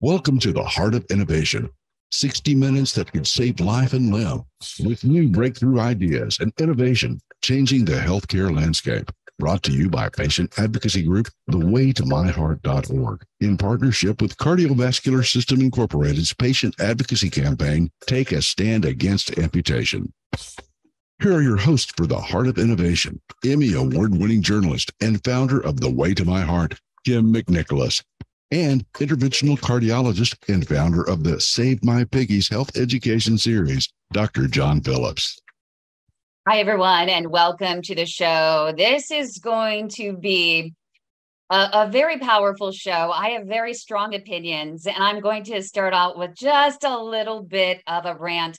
Welcome to the Heart of Innovation 60 minutes that could save life and limb with new breakthrough ideas and innovation changing the healthcare landscape. Brought to you by patient advocacy group, thewaytomyheart.org, in partnership with Cardiovascular System Incorporated's patient advocacy campaign, Take a Stand Against Amputation. Here are your hosts for the Heart of Innovation, Emmy Award winning journalist and founder of The Way to My Heart, Kim McNicholas, and interventional cardiologist and founder of the Save My Piggies Health Education Series, Dr. John Phillips. Hi, everyone, and welcome to the show. This is going to be a, a, very powerful show. I have very strong opinions, and I'm going to start out with just a little bit of a rant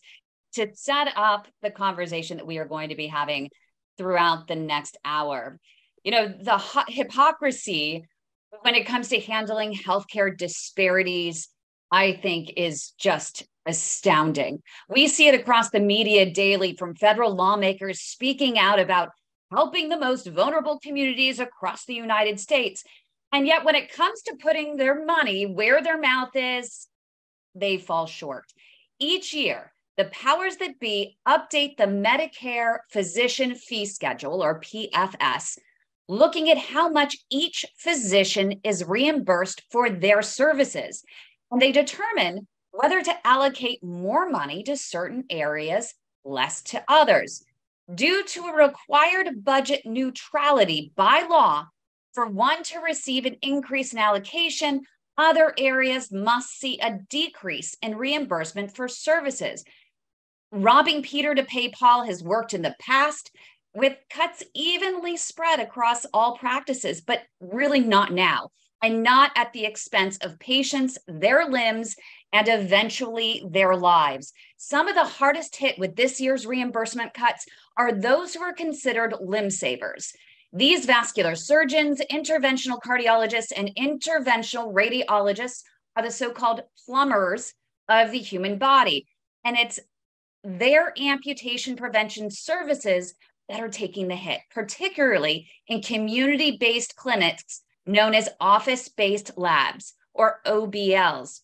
to set up the conversation that we are going to be having throughout the next hour. You know, the hypocrisy when it comes to handling healthcare disparities, I think is just astounding. We see it across the media daily from federal lawmakers speaking out about helping the most vulnerable communities across the United States. And yet, when it comes to putting their money where their mouth is, they fall short. Each year, the powers that be update the Medicare Physician Fee Schedule, or PFS, looking at how much each physician is reimbursed for their services. And they determine whether to allocate more money to certain areas, less to others. Due to a required budget neutrality by law, for one to receive an increase in allocation, other areas must see a decrease in reimbursement for services. Robbing Peter to pay Paul has worked in the past with cuts evenly spread across all practices, but really not now, and not at the expense of patients, their limbs, and eventually their lives. Some of the hardest hit with this year's reimbursement cuts are those who are considered limb savers. These vascular surgeons, interventional cardiologists, and interventional radiologists are the so called plumbers of the human body. And it's their amputation prevention services that are taking the hit, particularly in community based clinics known as office based labs or OBLs.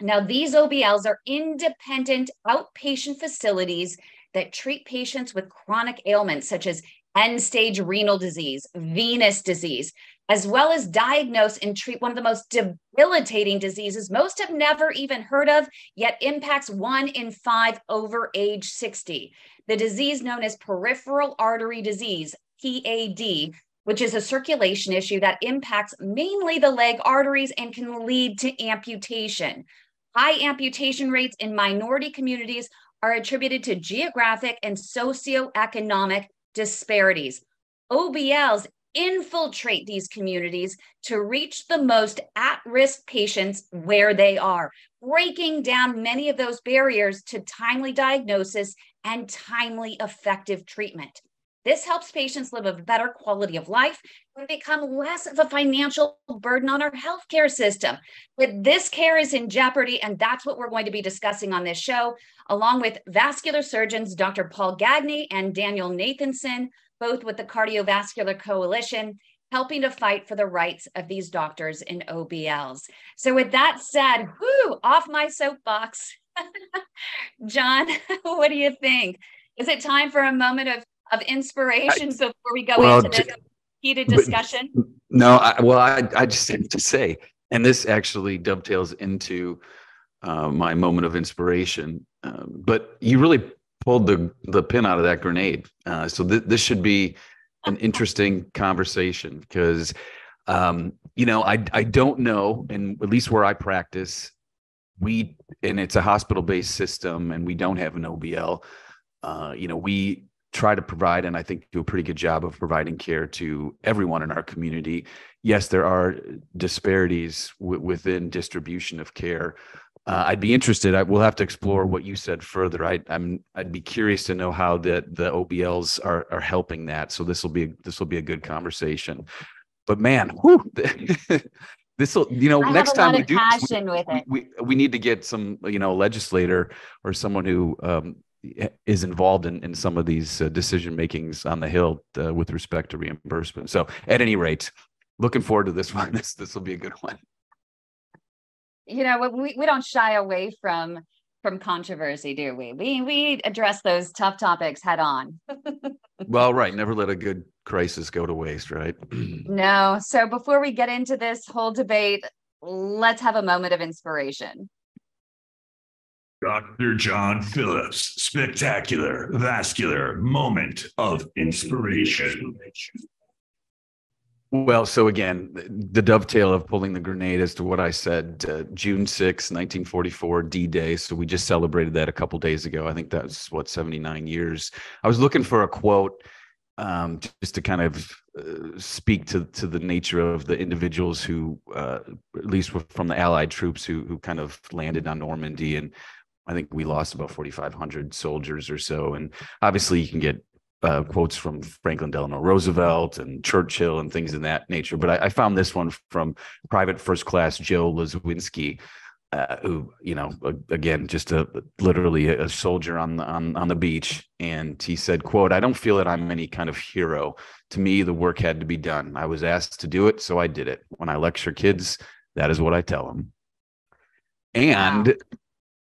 Now, these OBLs are independent outpatient facilities that treat patients with chronic ailments such as end stage renal disease, venous disease, as well as diagnose and treat one of the most debilitating diseases most have never even heard of, yet impacts one in five over age 60. The disease known as peripheral artery disease, PAD, which is a circulation issue that impacts mainly the leg arteries and can lead to amputation. High amputation rates in minority communities are attributed to geographic and socioeconomic disparities. OBLs infiltrate these communities to reach the most at risk patients where they are, breaking down many of those barriers to timely diagnosis and timely effective treatment. This helps patients live a better quality of life and become less of a financial burden on our healthcare system. But this care is in jeopardy, and that's what we're going to be discussing on this show, along with vascular surgeons Dr. Paul Gagne and Daniel Nathanson, both with the Cardiovascular Coalition, helping to fight for the rights of these doctors in OBLs. So, with that said, whoo, off my soapbox. John, what do you think? Is it time for a moment of of inspiration I, before we go well, into this heated discussion? no, I, well, I, I just have to say, and this actually dovetails into uh, my moment of inspiration. Um, but you really pulled the the pin out of that grenade. Uh, so th- this should be an interesting conversation because, um, you know, I I don't know, and at least where I practice, we and it's a hospital based system, and we don't have an OBL. Uh, you know, we try to provide and i think do a pretty good job of providing care to everyone in our community yes there are disparities w- within distribution of care uh, i'd be interested i will have to explore what you said further I, i'm i'd be curious to know how the the obls are are helping that so this will be this will be a good conversation but man this will you know I next time we do we, we, we, need to get some you know legislator or someone who um, is involved in, in some of these uh, decision makings on the hill uh, with respect to reimbursement. So, at any rate, looking forward to this one. This this will be a good one. You know, we, we don't shy away from from controversy, do we? We we address those tough topics head on. well, right. Never let a good crisis go to waste, right? no. So before we get into this whole debate, let's have a moment of inspiration. Dr. John Phillips, spectacular vascular moment of inspiration. Well, so again, the dovetail of pulling the grenade as to what I said, uh, June 6, 1944, D Day. So we just celebrated that a couple days ago. I think that's what, 79 years. I was looking for a quote um, just to kind of uh, speak to, to the nature of the individuals who, uh, at least were from the Allied troops who, who kind of landed on Normandy. And I think we lost about 4,500 soldiers or so. And obviously, you can get uh, quotes from Franklin Delano Roosevelt and Churchill and things in that nature. But I, I found this one from Private First Class Joe Leszwinski, uh, who you know again just a literally a soldier on the on, on the beach, and he said, "quote I don't feel that I'm any kind of hero. To me, the work had to be done. I was asked to do it, so I did it. When I lecture kids, that is what I tell them." And wow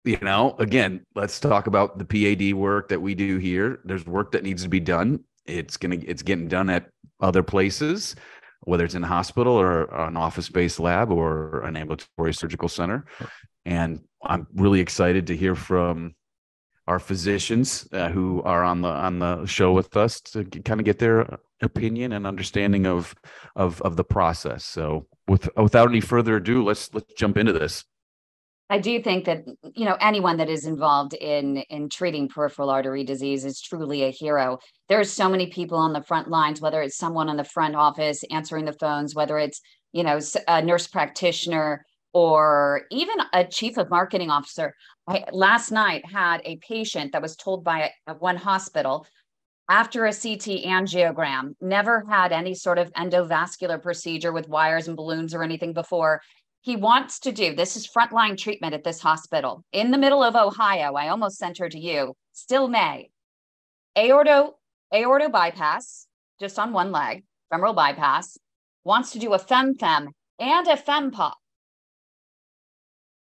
you know, again, let's talk about the PAD work that we do here. There's work that needs to be done. It's gonna it's getting done at other places, whether it's in a hospital or an office-based lab or an ambulatory surgical center. And I'm really excited to hear from our physicians uh, who are on the on the show with us to kind of get their opinion and understanding of of of the process. So, with without any further ado, let's let's jump into this. I do think that you know anyone that is involved in in treating peripheral artery disease is truly a hero. There's so many people on the front lines, whether it's someone on the front office answering the phones, whether it's you know a nurse practitioner or even a chief of marketing officer. I last night had a patient that was told by uh, one hospital after a CT angiogram, never had any sort of endovascular procedure with wires and balloons or anything before, he wants to do this is frontline treatment at this hospital in the middle of Ohio. I almost sent her to you, still May. Aorto, aorto bypass, just on one leg, femoral bypass, wants to do a fem-fem and a fem-pop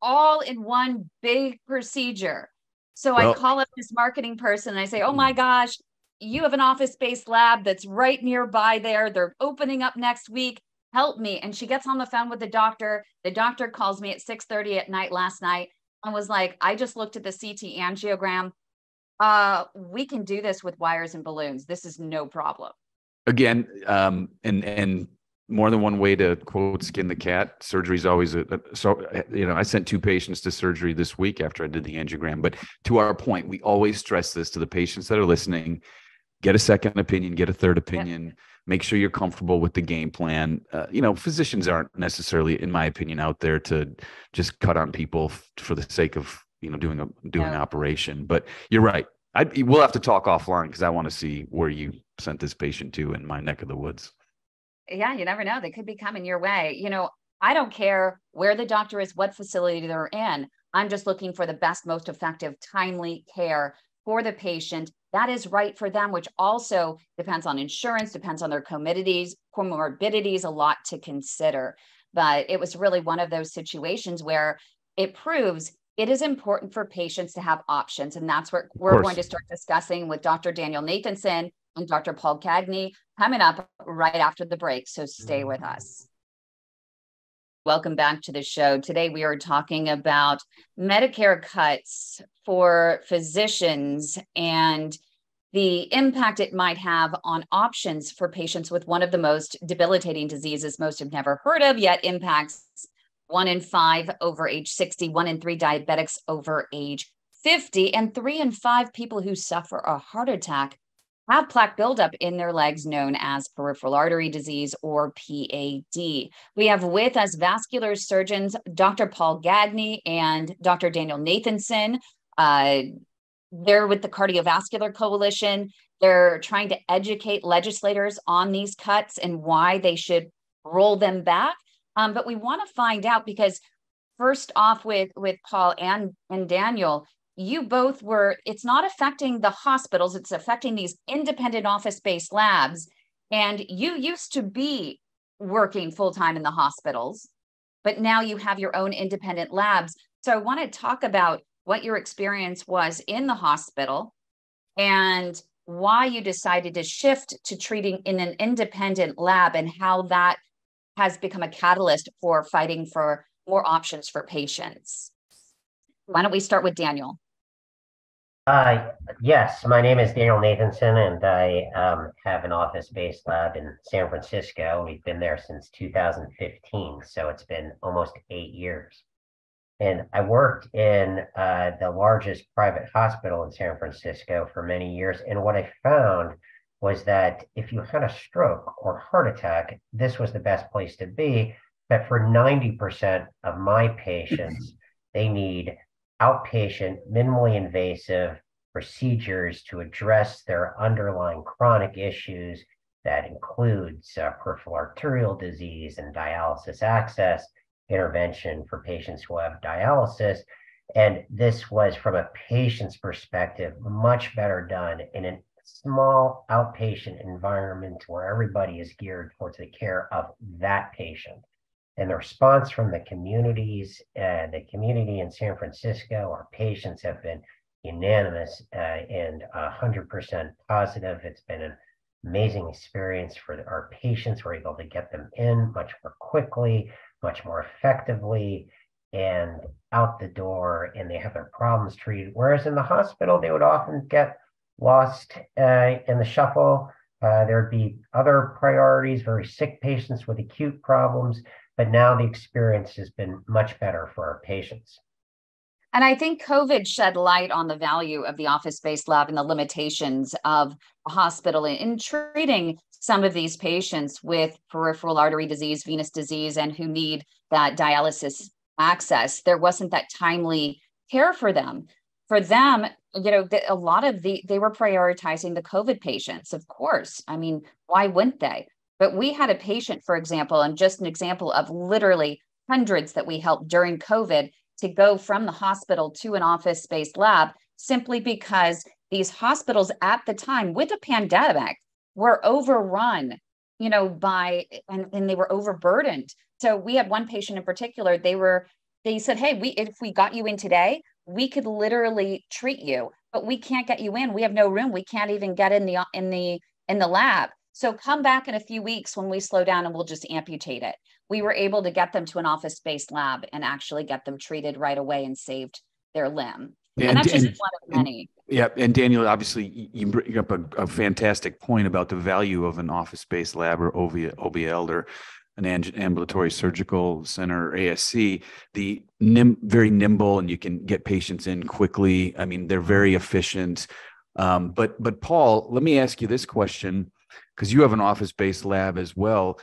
all in one big procedure. So well, I call up this marketing person and I say, Oh my gosh, you have an office based lab that's right nearby there. They're opening up next week help me. And she gets on the phone with the doctor. The doctor calls me at 6.30 at night last night and was like i just looked at the ct angiogram. Uh we can do this with wires and balloons. This is no problem. Again um and and more than one way to quote skin the cat surgery is always a, a, so you know i sent two patients to surgery this week after i did the angiogram. But to our point we always stress this to the patients that are listening. Get a second opinion get a third opinion make sure you're comfortable with the game plan. Uh, you know, physicians aren't necessarily, in my opinion, out there to just cut on people f- for the sake of you know doing a doing an operation. But you're right. I we'll have to talk offline because I want to see where you sent this patient to in my neck of the woods. Yeah, you never know. They could be coming your way. You know, I don't care where the doctor is, what facility they're in. I'm just looking for the best, most effective, timely care for the patient that is right for them, which also depends on insurance, depends on their comorbidities, comorbidities, a lot to consider. But it was really one of those situations where it proves it is important for patients to have options. And that's what we're going to start discussing with Dr. Daniel Nathanson and Dr. Paul Gagne coming up right after the break. So stay with us. Welcome back to the show. Today we are talking about Medicare cuts for physicians and the impact it might have on options for patients with one of the most debilitating diseases most have never heard of, yet impacts one in five over age 60, one in three diabetics over age 50, and three in five people who suffer a heart attack have plaque buildup in their legs known as peripheral artery disease or PAD. We have with us vascular surgeons Dr. Paul Gagne and Dr. Daniel Nathanson. Uh, they're with the Cardiovascular Coalition. They're trying to educate legislators on these cuts and why they should roll them back. Um, but we want to find out because first off with with Paul and and Daniel, you both were it's not affecting the hospitals it's affecting these independent office-based labs and you used to be working full-time in the hospitals but now you have your own independent labs. So I want to talk about what your experience was in the hospital and why you decided to shift to treating in an independent lab and how that has become a catalyst for fighting for more options for patients. Why don't we start with Daniel? Uh, yes, my name is Daniel Nathanson, and I um, have an office based lab in San Francisco. We've been there since 2015, so it's been almost eight years. And I worked in uh, the largest private hospital in San Francisco for many years. And what I found was that if you had a stroke or heart attack, this was the best place to be. But for 90% of my patients, they need outpatient, minimally invasive procedures to address their underlying chronic issues that includes uh, peripheral arterial disease and dialysis access intervention for patients who have dialysis. And this was, from a patient's perspective, much better done in a small outpatient environment where everybody is geared towards the care of that patient. And the response from the communities, uh, the community in San Francisco, our patients have been unanimous uh, and 100% positive. It's been an amazing experience for our patients. We're able to get them in much more quickly much more effectively and out the door and they have their problems treated. Whereas in the hospital, they would often get lost uh, in the shuffle. Uh, there'd be other priorities, very sick patients with acute problems, but now the experience has been much better for our patients. And I think COVID shed light on the value of the office based lab and the limitations of a hospital in treating some of these patients with peripheral artery disease, venous disease, and who need that dialysis access. There wasn't that timely care for them. For them, you know, a lot of the, they were prioritizing the COVID patients, of course. I mean, why wouldn't they? But we had a patient, for example, and just an example of literally hundreds that we helped during COVID to go from the hospital to an office based lab simply because these hospitals at the time with a pandemic were overrun you know by and, and they were overburdened. So we had one patient in particular they were they said hey we if we got you in today we could literally treat you but we can't get you in. We have no room. We can't even get in the in the in the lab. So come back in a few weeks when we slow down and we'll just amputate it. We were able to get them to an office based lab and actually get them treated right away and saved their limb and, and that's just and, one of many yeah, and Daniel, obviously, you bring up a, a fantastic point about the value of an office-based lab or OV, OBL or an ambulatory surgical center ASC. The nim, very nimble, and you can get patients in quickly. I mean, they're very efficient. Um, but but Paul, let me ask you this question because you have an office-based lab as well.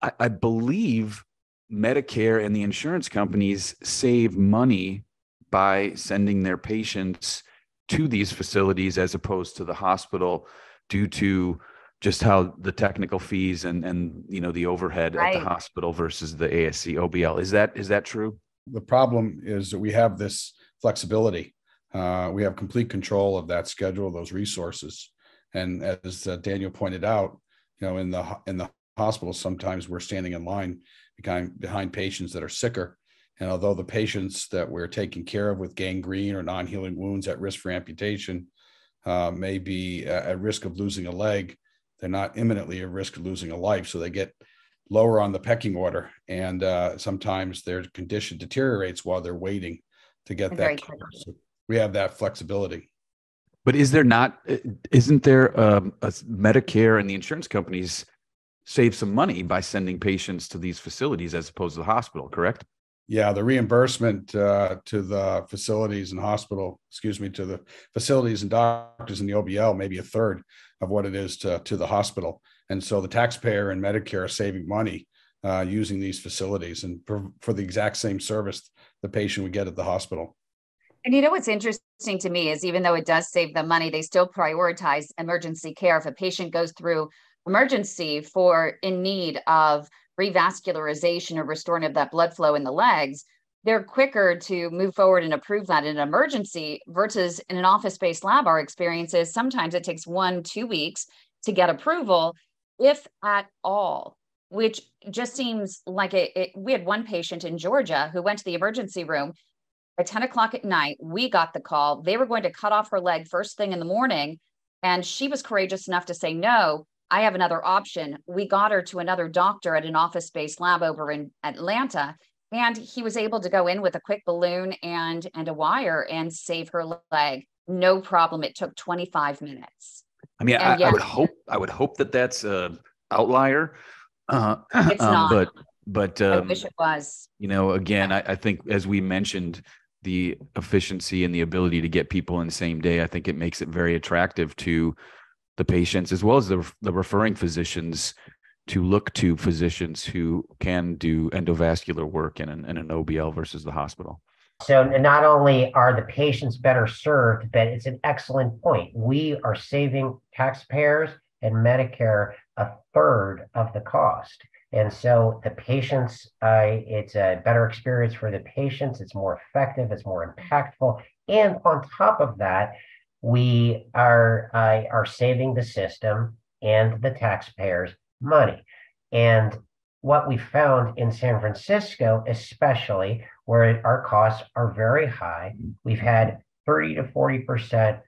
I, I believe Medicare and the insurance companies save money by sending their patients to these facilities as opposed to the hospital due to just how the technical fees and and you know the overhead right. at the hospital versus the ASC OBL is that is that true? The problem is that we have this flexibility. Uh, we have complete control of that schedule those resources. And as uh, Daniel pointed out you know in the in the hospital sometimes we're standing in line behind behind patients that are sicker and although the patients that we're taking care of with gangrene or non healing wounds at risk for amputation uh, may be at risk of losing a leg, they're not imminently at risk of losing a life. So they get lower on the pecking order. And uh, sometimes their condition deteriorates while they're waiting to get that care. So we have that flexibility. But is there not, isn't there um, a Medicare and the insurance companies save some money by sending patients to these facilities as opposed to the hospital, correct? Yeah, the reimbursement uh, to the facilities and hospital, excuse me, to the facilities and doctors in the OBL, maybe a third of what it is to, to the hospital. And so the taxpayer and Medicare are saving money uh, using these facilities and for, for the exact same service the patient would get at the hospital. And you know what's interesting to me is even though it does save them money, they still prioritize emergency care. If a patient goes through emergency for in need of revascularization or restoring of that blood flow in the legs, they're quicker to move forward and approve that in an emergency versus in an office based lab. Our experience is sometimes it takes one, two weeks to get approval, if at all. which just seems like it, it, We had one patient in Georgia who went to the emergency room at 10 o'clock at night. We got the call. They were going to cut off her leg first thing in the morning. And she was courageous enough to say, No, I have another option. We got her to another doctor at an office based lab over in Atlanta. And he was able to go in with a quick balloon and and a wire and save her leg. No problem. It took 25 minutes. I mean, I, I, would hope I would hope that that's a outlier. Uh, it's um, not. But but um, I wish it was. You know, again, I, I think as we mentioned, the efficiency and the ability to get people in the same day, I think it makes it very attractive to the patients as well as the, the referring physicians to look to physicians who can do endovascular work in an, in an OBL versus the hospital. So not only are the patients better served, but it's an excellent point. We are saving taxpayers and Medicare a third of the cost. And so the patients, uh, it's a better experience for the patients. It's more effective. It's more impactful. And on top of that, we are uh, are saving the system and the taxpayers money. And what we found in San Francisco, especially where our costs are very high, we've had 30 to 40%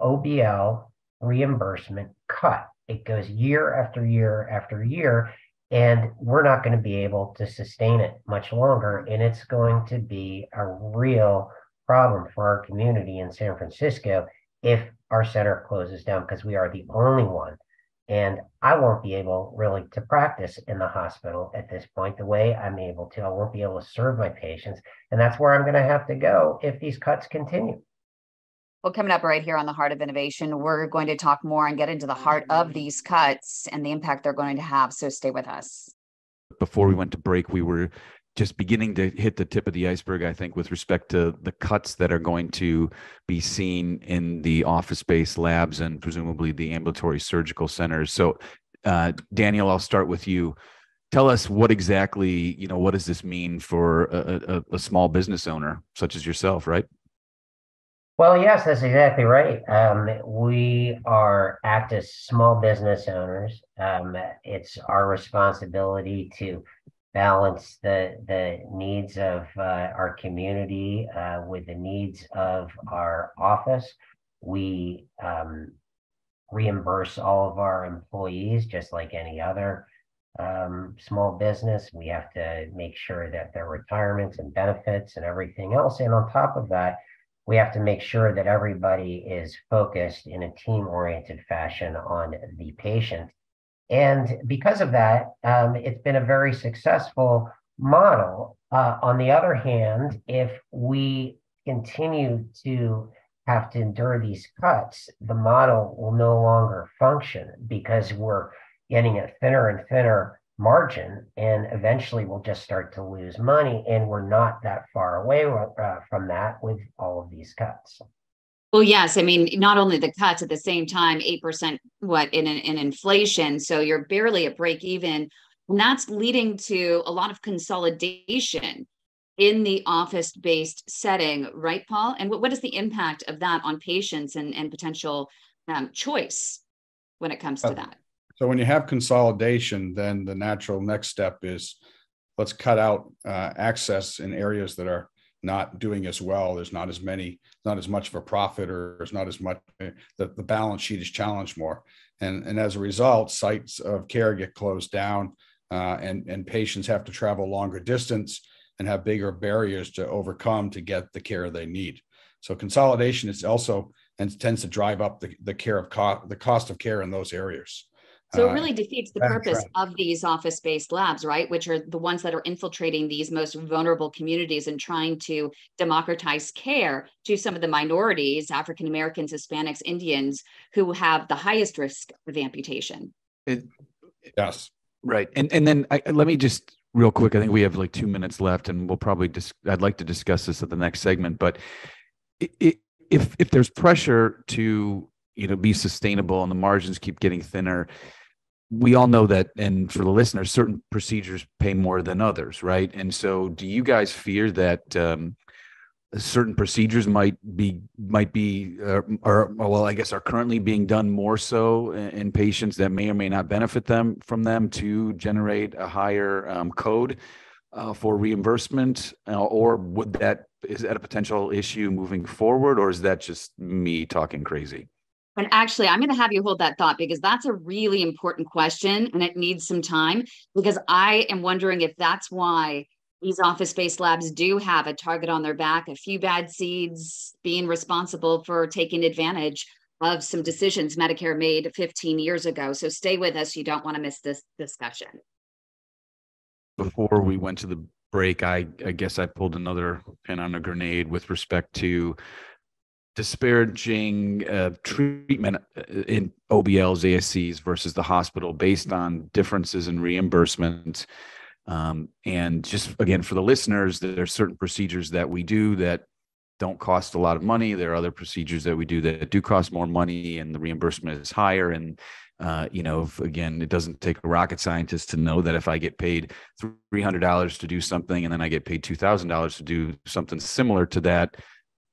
OBL reimbursement cut. It goes year after year after year, and we're not going to be able to sustain it much longer. And it's going to be a real problem for our community in San Francisco if our center closes down because we are the only one. And I won't be able really to practice in the hospital at this point the way I'm able to. I won't be able to serve my patients. And that's where I'm going to have to go if these cuts continue. Well, coming up right here on the Heart of Innovation, we're going to talk more and get into the heart of these cuts and the impact they're going to have. So stay with us. Before we went to break, we were just beginning to hit the tip of the iceberg, I think, with respect to the cuts that are going to be seen in the office based labs and presumably the ambulatory surgical centers. So, uh, Daniel, I'll start with you. Tell us what exactly, you know, what does this mean for a, a, a small business owner such as yourself, right? Well, yes, that's exactly right. Um, we are act as small business owners. Um, it's our responsibility to balance the the needs of uh, our community uh, with the needs of our office. We um, reimburse all of our employees just like any other um, small business. We have to make sure that their retirements and benefits and everything else. And on top of that, we have to make sure that everybody is focused in a team oriented fashion on the patient and because of that, um, it's been a very successful model. Uh, on the other hand, if we continue to have to endure these cuts, the model will no longer function because we're getting a thinner and thinner margin and eventually we'll just start to lose money and we're not that far away uh, from that with all of these cuts well, yes. I mean, not only the cuts at the same time, 8% what in, in inflation. So you're barely at break even. And that's leading to a lot of consolidation in the office based setting, right, Paul? And what, what is the impact of that on patients and, and potential um, choice when it comes to uh, that? So when you have consolidation, then the natural next step is let's cut out uh, access in areas that are not doing as well. There's not as many, not as much of a profit, or there's not as much. The, the balance sheet is challenged more, and and as a result, sites of care get closed down, uh, and and patients have to travel longer distance and have bigger barriers to overcome to get the care they need. So consolidation is also and tends to drive up the, the care of cost the cost of care in those areas. So it uh, really defeats the purpose of these office based labs, right? Which are the ones that are infiltrating these most vulnerable communities and trying to democratize care to some of the minorities, African Americans, Hispanics, Indians, who have the highest risk of amputation. It, yes. Right. And, and then I, let me just real quick, I think we have like two minutes left and we'll probably just, dis- I'd like to discuss this at the next segment, but it, it, if, if there's pressure to, you know, be sustainable and the margins keep getting thinner, we all know that and for the listeners certain procedures pay more than others right? And so do you guys fear that um, certain procedures might be might be uh, or well i guess are currently being done more so in, in, patients that may or may not benefit them from them to generate a higher um, code uh, for reimbursement uh, or would that is that a potential issue moving forward or is that just me talking crazy and actually, I'm going to have you hold that thought because that's a really important question and it needs some time because I am wondering if that's why these office based labs do have a target on their back, a few bad seeds being responsible for taking advantage of some decisions Medicare made 15 years ago. So stay with us. You don't want to miss this discussion. Before we went to the break, I, I guess I pulled another pin on a grenade with respect to disparaging uh, treatment uh, in OBLs, ASCs versus the hospital based on differences in reimbursement um, and just again, for the listeners, there are certain procedures that we do that don't cost a lot of money. There are other procedures that we do that do cost more money, and the reimbursement is higher. And uh, you know, again, it doesn't take a rocket scientist to know that if I get paid three hundred dollars to do something, and then I get paid two thousand dollars to do something similar to that,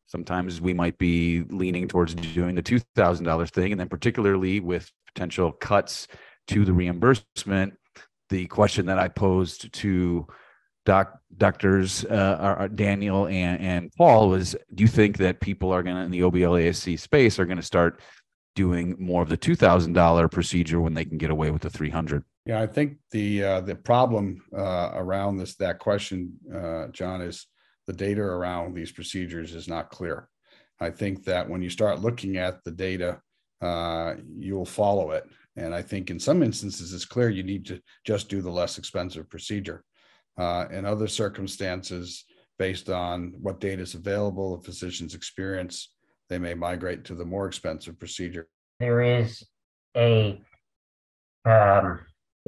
sometimes we might be leaning towards doing the two thousand dollars thing, and then particularly with potential cuts to the reimbursement the question that I posed to doc doctors uh, Daniel and, and Paul was, do you think that people are going to in the OBL ASC space are going to start doing more of the two thousand dollar procedure when they can get away with the three hundred? Yeah, I think the uh, the problem uh, around this that question, uh, John, is the data around these procedures is not clear. I think that when you start looking at the data, uh, you'll follow it. And I think in some instances, it's clear you need to just do the less expensive procedure. Uh, in other circumstances, based on what data is available, the physician's experience, they may migrate to the more expensive procedure. There is a um,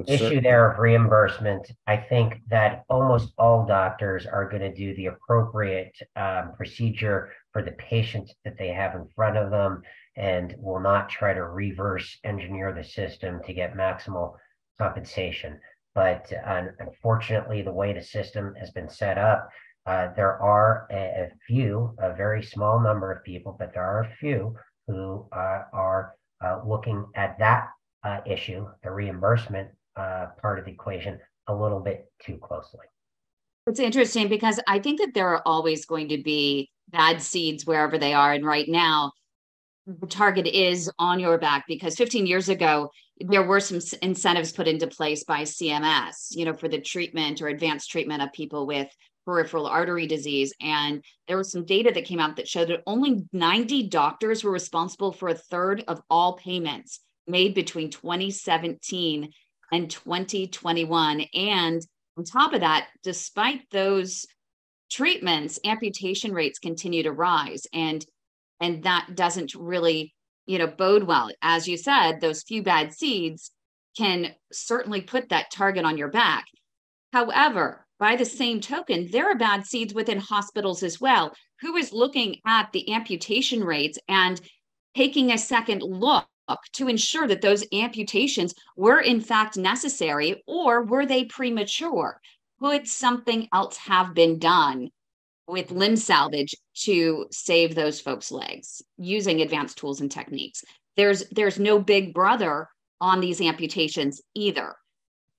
issue there of reimbursement. I think that almost all doctors are going to do the appropriate um, procedure for the patient that they have in front of them and will not try to reverse engineer the system to get maximal compensation. But uh, unfortunately, the way the system has been set up, uh, there are a, a, few, a very small number of people, but there are a few who uh, are uh, looking at that uh, issue, the reimbursement uh, part of the equation, a little bit too closely. It's interesting because I think that there are always going to be bad seeds wherever they are. And right now, the target is on your back because 15 years ago there were some incentives put into place by CMS you know for the treatment or advanced treatment of people with peripheral artery disease and there was some data that came out that showed that only 90 doctors were responsible for a third of all payments made between 2017 and 2021 and on top of that despite those treatments amputation rates continue to rise. And and that doesn't really you know bode well. As you said those few bad seeds can certainly put that target on your back. However by the same token there are bad seeds within hospitals as well. Who is looking at the amputation rates and taking a second look to ensure that those amputations were in fact necessary or were they premature could something else have been done with limb salvage to save those folks' legs using advanced tools and techniques. There's there's no big brother on these amputations either.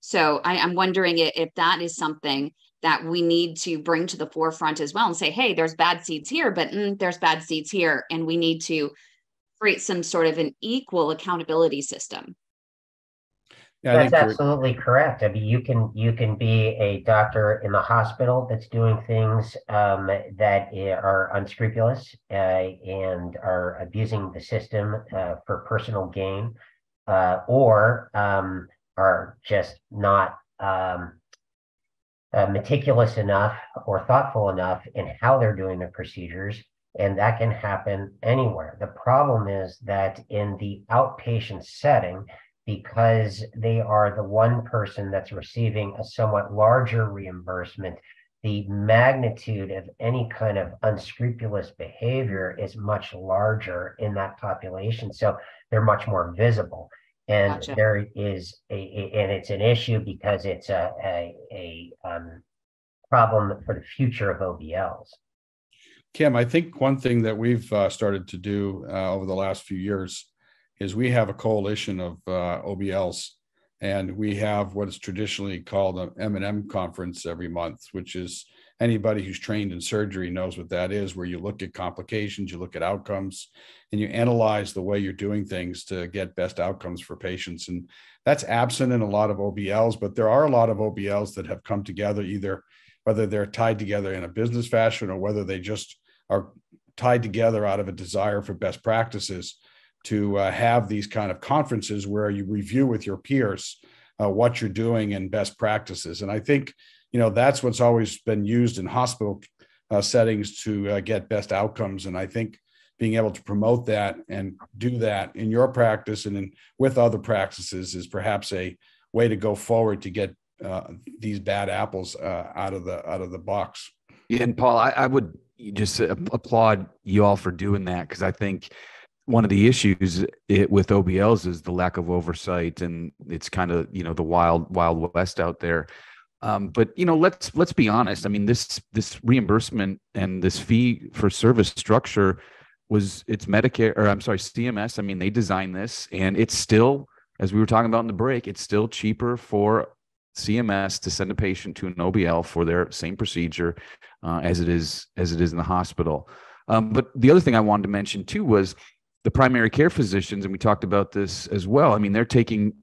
So I, am wondering if that is something that we need to bring to the forefront as well and say, hey, there's bad seeds here, but mm, there's bad seeds here, and we need to create some sort of an equal accountability system. Yeah, that's absolutely correct. I mean, you can you can be a doctor in the hospital that's doing things um, that are unscrupulous uh, and are abusing the system uh, for personal gain, uh, or um, are just not um, uh, meticulous enough or thoughtful enough in how they're doing the procedures. And that can happen anywhere. The problem is that in the outpatient setting, because they are the one person that's receiving a somewhat larger reimbursement, the magnitude of any kind of unscrupulous behavior is much larger in that population. So they're much more visible. And gotcha. there is a, a, and it's an issue because it's a, a, a um, problem for the future of OBLs. Kim, I think one thing that we've uh, started to do uh, over the last few years is we have a coalition of uh, OBLs, and we have what is traditionally called an M&M conference every month, which is anybody who's trained in surgery knows what that is, where you look at complications, you look at outcomes, and you analyze the way you're doing things to get best outcomes for patients. And that's absent in a lot of OBLs, but there are a lot of OBLs that have come together either whether they're tied together in a business fashion or whether they just are tied together out of a desire for best practices to uh, have these kind of conferences where you review with your peers uh, what you're doing and best practices. And I think, you know, that's what's always been used in hospital uh, settings to uh, get best outcomes. And I think being able to promote that and do that in your practice and in, with other practices is perhaps a way to go forward to get uh, these bad apples uh, out of the out of the box. Yeah, and Paul, I, I would just applaud you all for doing that because I think one of the issues it, with OBLs is the lack of oversight, and it's kind of you know the wild wild west out there. Um, but you know, let's let's be honest. I mean, this this reimbursement and this fee for service structure was it's Medicare or I'm sorry, CMS. I mean, they designed this, and it's still, as we were talking about in the break, it's still cheaper for CMS to send a patient to an OBL for their same procedure uh, as it is as it is in the hospital. Um, but the other thing I wanted to mention too was the primary care physicians, and we talked about this as well. I mean, they're taking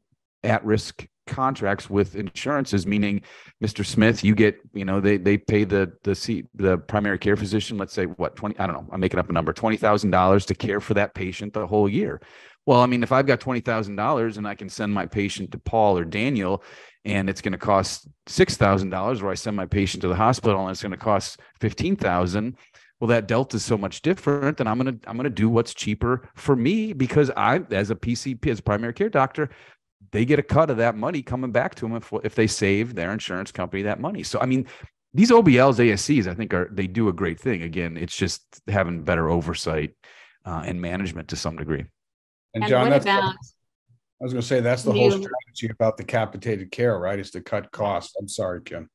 at-risk contracts with insurances, meaning, Mr. Smith, you get, you know, they they pay the the C, the primary care physician, let's say what twenty, I don't know, I'm making up a number, twenty thousand dollars to care for that patient the whole year. Well, I mean, if I've got twenty thousand dollars and I can send my patient to Paul or Daniel, and it's going to cost six thousand dollars, or I send my patient to the hospital and it's going to cost fifteen thousand. Well, that delta is so much different, and I'm gonna I'm gonna do what's cheaper for me because I, as a PCP, as a primary care doctor, they get a cut of that money coming back to them if if they save their insurance company that money. So I mean, these OBLs, ASCs, I think are they do a great thing. Again, it's just having better oversight uh, and management to some degree. And, and John, that's about, I was going to say that's the whole strategy about the capitated care, right? Is to cut costs. I'm sorry, Kim.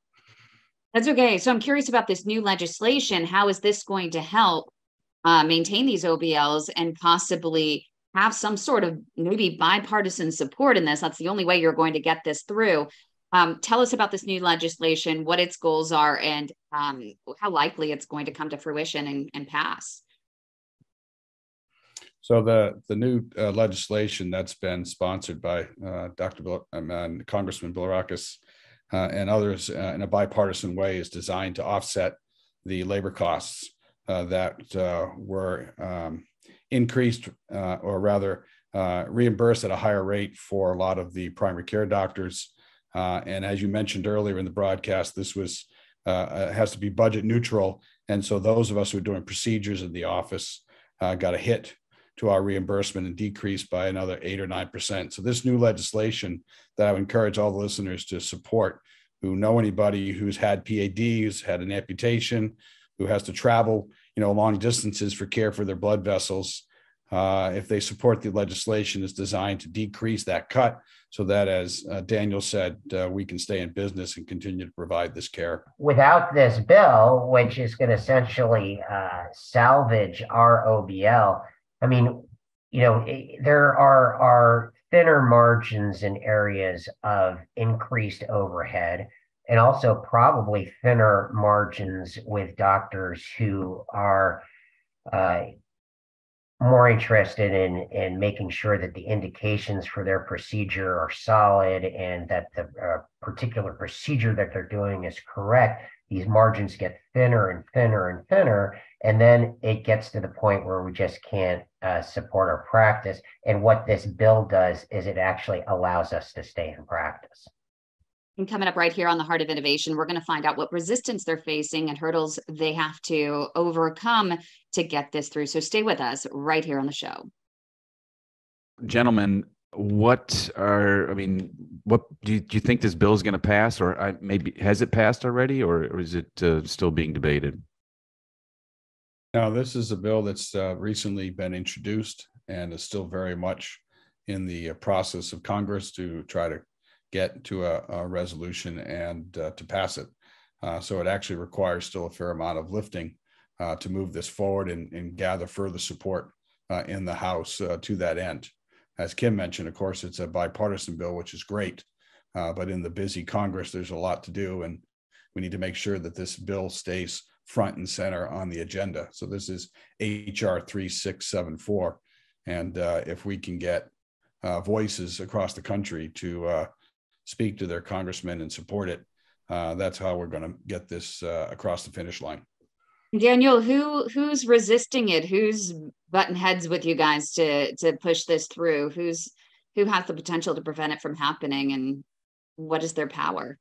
That's okay. So I'm curious about this new legislation. How is this going to help uh, maintain these OBLs and possibly have some sort of maybe bipartisan support in this? That's the only way you're going to get this through. Um, tell us about this new legislation, what its goals are, and um, how likely it's going to come to fruition and, and pass. So the the new uh, legislation that's been sponsored by uh, Dr. Bill, um, Congressman Bilirakis uh, and others uh, in a bipartisan way is designed to offset the labor costs uh, that uh, were um, increased or rather reimbursed at a higher rate for a lot of the primary care doctors. and as you mentioned earlier in the broadcast, this was has to be budget neutral, and so those of us who are doing procedures in the office got a hit to our reimbursement and decreased by another eight or nine percent. So this new legislation that I would encourage all the listeners to support who know anybody who's had PAD, who's had an amputation, who has to travel, you know, long distances for care for their blood vessels. Uh, if they support the legislation, is designed to decrease that cut so that, as uh, Daniel said, uh, we can stay in business and continue to provide this care. Without this bill, which is going to essentially uh, salvage our OBL, I mean, you know, there are are thinner margins in areas of increased overhead and also probably thinner margins with doctors who are uh, more interested in in making sure that the indications for their procedure are solid and that the uh, particular procedure that they're doing is correct these margins get thinner and thinner and thinner and then it gets to the point where we just can't uh, support our practice and what this bill does is it actually allows us to stay in practice and coming up right here on the Heart of Innovation, we're going to find out what resistance they're facing and hurdles they have to overcome to get this through. So stay with us right here on the show. Gentlemen, what are, I mean, what do you, do you think this bill is going to pass or I, maybe has it passed already or, or is it uh, still being debated? now this is a bill that's uh, recently been introduced and is still very much in the uh, process of Congress to try to get to a, a resolution and uh, to pass it. Uh, so it actually requires still a fair amount of lifting uh, to move this forward and, and gather further support in the House to that end. As Kim mentioned, of course, it's a bipartisan bill, which is great. Uh, but in the busy Congress, there's a lot to do, and we need to make sure that this bill stays front and center on the agenda. So this is HR 3674. And uh, if we can get uh, voices across the country to uh, speak to their congressmen and support it, uh, that's how we're going to get this uh, across the finish line. Daniel, who who's resisting it? Who's button heads with you guys to to push this through? Who's who has the potential to prevent it from happening, and what is their power?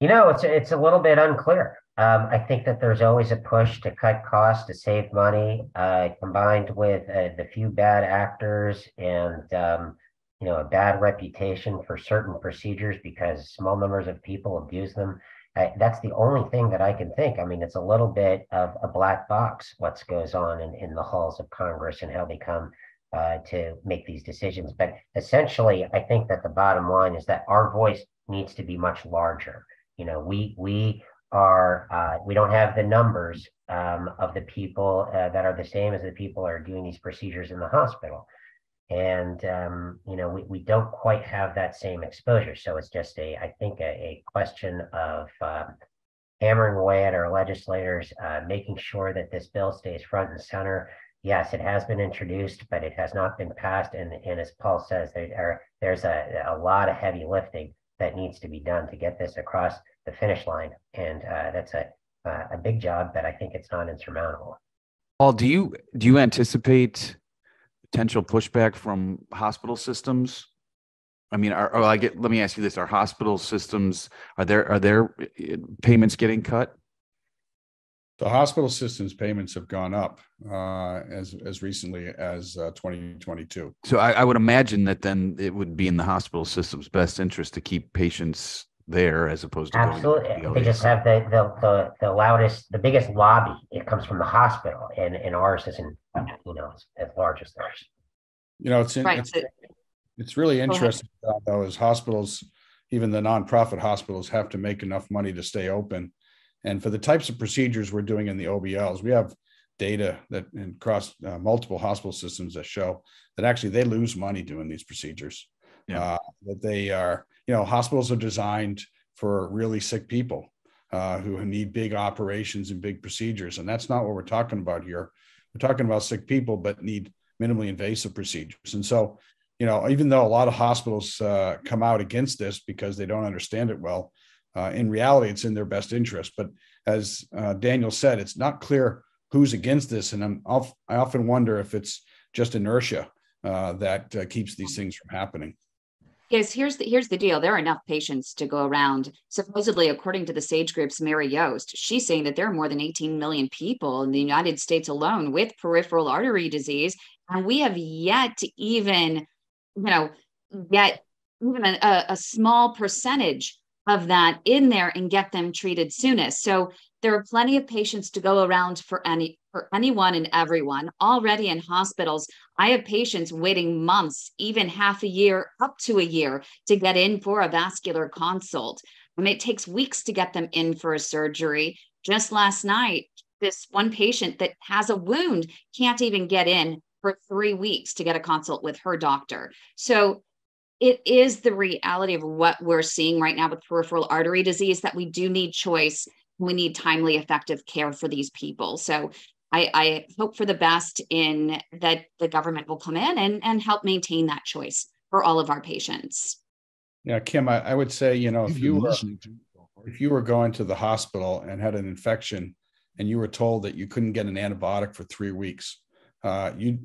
You know, it's it's a little bit unclear. Um, I think that there's always a push to cut costs to save money, uh, combined with uh, the few bad actors and um, you know a bad reputation for certain procedures because small numbers of people abuse them. Uh, that's the only thing that I can think. I mean, it's a little bit of a black box what goes on in, in the halls of Congress and how they come uh, to make these decisions. But essentially, I think that the bottom line is that our voice needs to be much larger. You know, we we are uh, we don't have the numbers um, of the people uh, that are the same as the people are doing these procedures in the hospital and um, you know we, we don't quite have that same exposure. So it's just a i think a, a question of um, hammering away at our legislators uh, making sure that this bill stays front and center. Yes it has been introduced but it has not been passed. And, and as paul says there are, there's a, a lot of heavy lifting that needs to be done to get this across the finish line. And uh, that's a, uh, a big job but i think it's not insurmountable. Paul do you do you anticipate potential pushback from hospital systems? I mean, are, I get, let me ask you this, are hospital systems, are there, are there uh, payments getting cut? The hospital systems payments have gone up uh, as as recently as uh, 2022. So I, I, would imagine that then it would be in the hospital system's best interest to keep patients there as opposed to absolutely. they just have the, the, the the loudest, the biggest lobby. It comes from the hospital, and and ours isn't you know as, as large as theirs. You know, it's, in, right. it's, it's really interesting though, as hospitals, even the nonprofit hospitals, have to make enough money to stay open. And for the types of procedures we're doing in the OBLs, we have data that across uh, multiple hospital systems that show that actually they lose money doing these procedures. Yeah. Uh, that they are, you know, hospitals are designed for really sick people uh, who need big operations and big procedures, and that's not what we're talking about here. We're talking about sick people, but need minimally invasive procedures. And so, you know, even though a lot of hospitals uh, come out against this because they don't understand it well, uh, in reality, it's in their best interest. But as uh, Daniel said, it's not clear who's against this, and I'm, i often wonder if it's just inertia uh, that uh, keeps these things from happening. Yes, here's the here's the deal. There are enough patients to go around. Supposedly, according to the Sage Group's Mary Yost, she's saying that there are more than 18 million people in the United States alone with peripheral artery disease, and we have yet to even, you know, get even a, a small percentage of that in there and get them treated soonest. So there are plenty of patients to go around for any for anyone and everyone already in hospitals. I have patients waiting months, even half a year, up to a year to get in for a vascular consult. Mean, it takes weeks to get them in for a surgery. Just last night, this one patient that has a wound can't even get in for three weeks to get a consult with her doctor. So it is the reality of what we're seeing right now with peripheral artery disease that we do need choice. We need timely, effective care for these people. So I, I hope for the best in that the government will come in and, and help maintain that choice for all of our patients. Yeah, Kim, I, I would say, you know, if you were if you were going to the hospital and had an infection and you were told that you couldn't get an antibiotic for three weeks, uh, you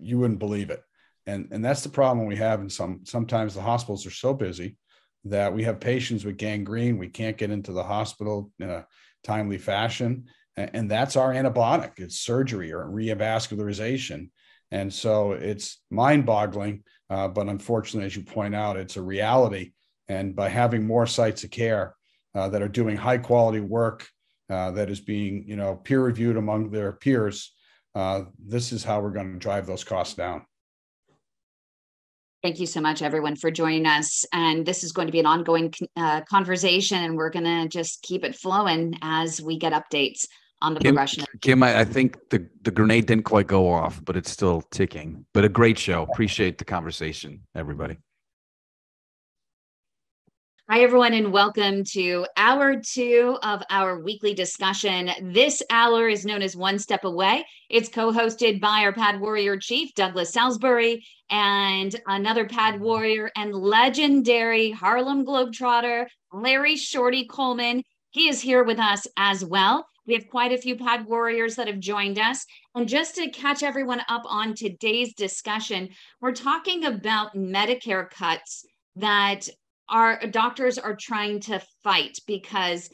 you wouldn't believe it and and that's the problem we have in some sometimes the hospitals are so busy that we have patients with gangrene. We can't get into the hospital in a timely fashion. And that's our antibiotic it's surgery or revascularization. And so it's mind-boggling uh, but unfortunately as you point out it's a reality. And by having more sites of care uh, that are doing high quality work uh, that is being you know peer reviewed among their peers uh, this is how we're going to drive those costs down Thank you so much, everyone, for joining us. And this is going to be an ongoing uh, conversation, and we're going to just keep it flowing as we get updates on the Kim, progression. Kim, I, I think the, the grenade didn't quite go off, but it's still ticking. But a great show. Appreciate the conversation, everybody. Hi, everyone, and welcome to hour two of our weekly discussion. This hour is known as One Step Away. It's co hosted by our Pad Warrior Chief, Douglas Salisbury, and another Pad Warrior and legendary Harlem Globetrotter, Larry Shorty Coleman. He is here with us as well. We have quite a few Pad Warriors that have joined us. And just to catch everyone up on today's discussion, we're talking about Medicare cuts that our doctors are trying to fight because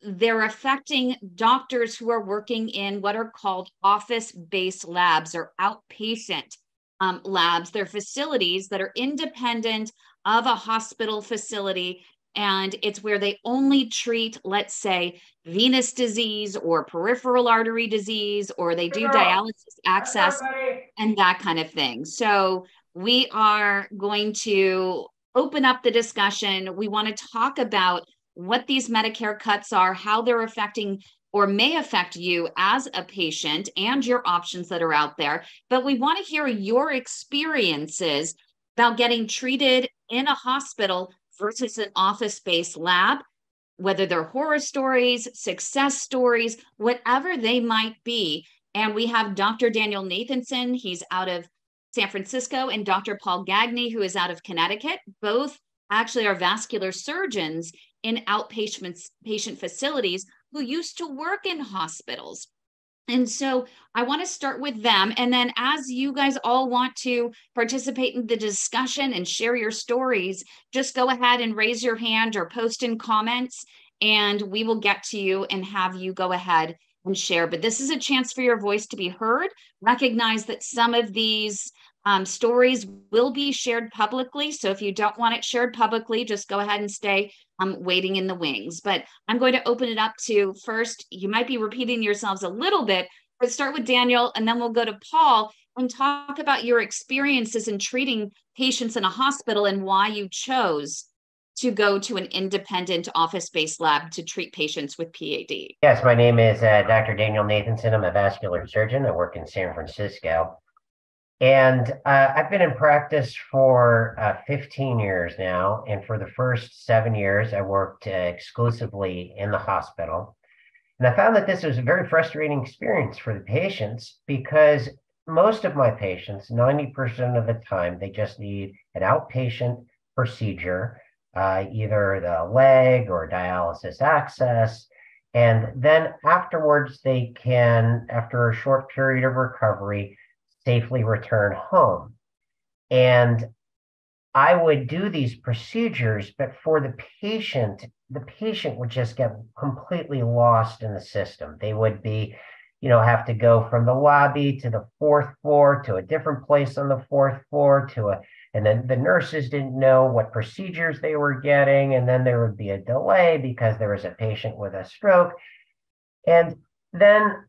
they're affecting doctors who are working in what are called office based labs or outpatient um, labs. They're facilities that are independent of a hospital facility. And it's where they only treat, let's say, venous disease or peripheral artery disease, or they do dialysis access and that kind of thing. So we are going to open up the discussion. We want to talk about what these Medicare cuts are, how they're affecting or may affect you as a patient and your options that are out there. But we want to hear your experiences about getting treated in a hospital versus an office based lab, whether they're horror stories, success stories, whatever they might be. And we have Dr. Daniel Nathanson. He's out of San Francisco, and Dr. Paul Gagne, who is out of Connecticut. Both actually are vascular surgeons in outpatient patient facilities who used to work in hospitals. And so I want to start with them. And then, as you guys all want to participate in the discussion and share your stories, just go ahead and raise your hand or post in comments, and we will get to you and have you go ahead and share. But this is a chance for your voice to be heard. Recognize that some of these um, stories will be shared publicly. So if you don't want it shared publicly, just go ahead and stay um, waiting in the wings. But I'm going to open it up to first, you might be repeating yourselves a little bit, but start with Daniel and then we'll go to Paul and talk about your experiences in treating patients in a hospital and why you chose to go to an independent office based lab to treat patients with PAD. Yes, my name is uh, Dr. Daniel Nathanson. I'm a vascular surgeon. I work in San Francisco. And uh, I've been in practice for uh, 15 years now. And for the first seven years, I worked uh, exclusively in the hospital. And I found that this was a very frustrating experience for the patients because most of my patients, 90% of the time, they just need an outpatient procedure, uh, either the leg or dialysis access. And then afterwards, they can, after a short period of recovery, safely return home. And I would do these procedures, but for the patient, the patient would just get completely lost in the system. They would be, you know, have to go from the lobby to the fourth floor to a different place on the fourth floor to a, and then the nurses didn't know what procedures they were getting. And then there would be a delay because there was a patient with a stroke. And then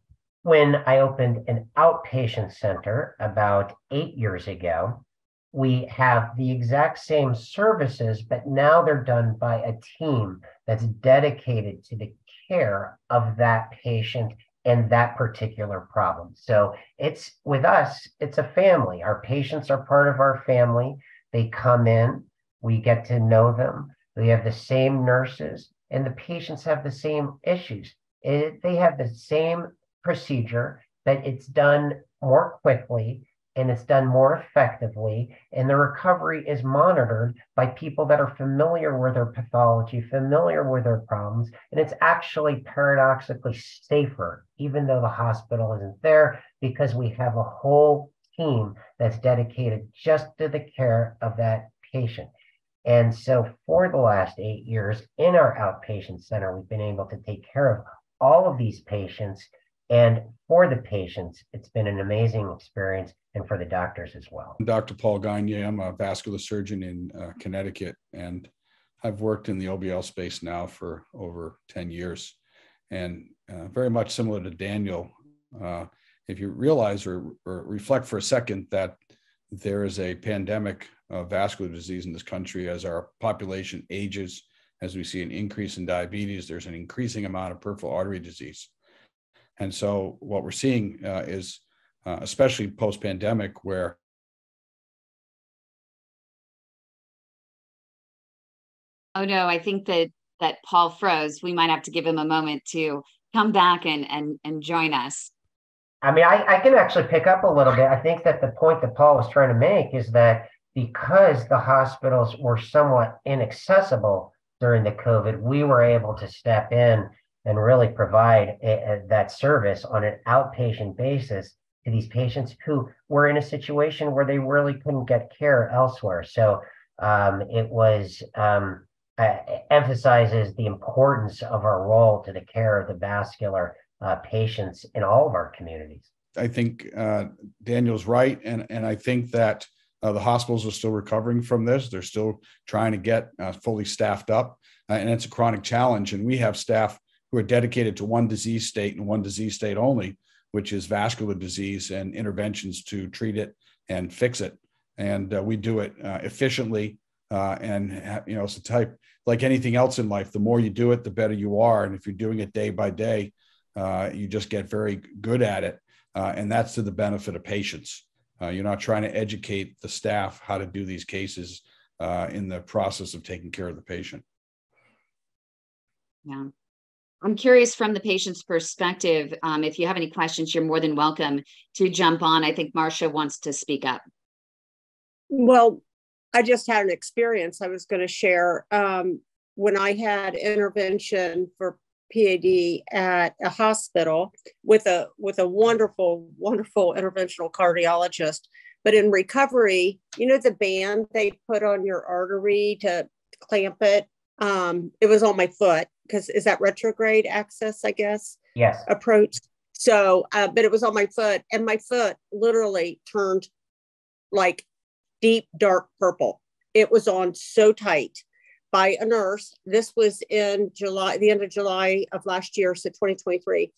when I opened an outpatient center about eight years ago, we have the exact same services, but now they're done by a team that's dedicated to the care of that patient and that particular problem. So it's with us, it's a family. Our patients are part of our family. They come in, we get to know them. We have the same nurses, and the patients have the same issues. It, they have the same procedure, that it's done more quickly and it's done more effectively. And the recovery is monitored by people that are familiar with their pathology, familiar with their problems. And it's actually paradoxically safer, even though the hospital isn't there, because we have a whole team that's dedicated just to the care of that patient. And so, for the last eight years in our outpatient center, we've been able to take care of all of these patients and for the patients, it's been an amazing experience, and for the doctors as well. Dr. Paul Gagne, I'm a vascular surgeon in uh, Connecticut, and I've worked in the OBL space now for over 10 years. And uh, very much similar to Daniel, uh, if you realize or, or, reflect for a second that there is a pandemic of vascular disease in this country as our population ages, as we see an increase in diabetes, there's an increasing amount of peripheral artery disease And so what we're seeing uh, is, uh, especially post pandemic, where Oh no, I think that that Paul froze. We might have to give him a moment to come back and and and join us. I mean, I, I can actually pick up a little bit. I think that the point that Paul was trying to make is that because the hospitals were somewhat inaccessible during the COVID, we were able to step in and really provide a, a, that service on an outpatient basis to these patients who were in a situation where they really couldn't get care elsewhere. So um, it was um, uh, emphasizes the importance of our role to the care of the vascular uh, patients in all of our communities. I think uh, Daniel's right, and and I think that uh, the hospitals are still recovering from this. They're still trying to get uh, fully staffed up, uh, and it's a chronic challenge. And we have staff who are dedicated to one disease state and one disease state only, which is vascular disease and interventions to treat it and fix it. And uh, we do it efficiently, and you know, it's a type like anything else in life. The more you do it, the better you are. And if you're doing it day by day, uh, you just get very good at it. Uh, and that's to the benefit of patients. Uh, you're not trying to educate the staff how to do these cases uh, in the process of taking care of the patient. Yeah. I'm curious from the patient's perspective. Um, if you have any questions, you're more than welcome to jump on. I think Marcia wants to speak up. Well, I just had an experience I was going to share. Um, when I had intervention for PAD at a hospital with a with a wonderful, wonderful interventional cardiologist. But in recovery, you know the band they put on your artery to clamp it. Um, it was on my foot because is that retrograde access, I guess? Yes. Approach. So, uh, but it was on my foot, and my foot literally turned like deep dark purple. It was on so tight by a nurse. This was in July, the end of July of last year, so 2023.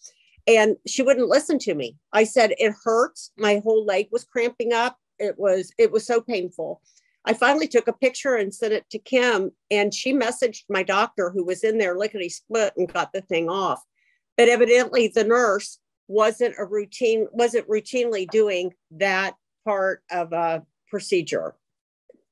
And she wouldn't listen to me. I said, it hurts. My whole leg was cramping up. It was, it was so painful. I finally took a picture and sent it to Kim, and she messaged my doctor who was in there lickety split and got the thing off. But evidently the nurse wasn't a routine, wasn't routinely doing that part of a procedure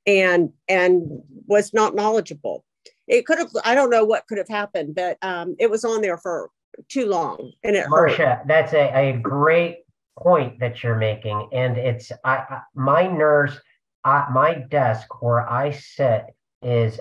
and and was not knowledgeable. It could have I don't know what could have happened, but um, it was on there for too long and it Marcia, hurt. that's a, a great point that you're making, and it's I, I my nurse, I, my desk where I sit is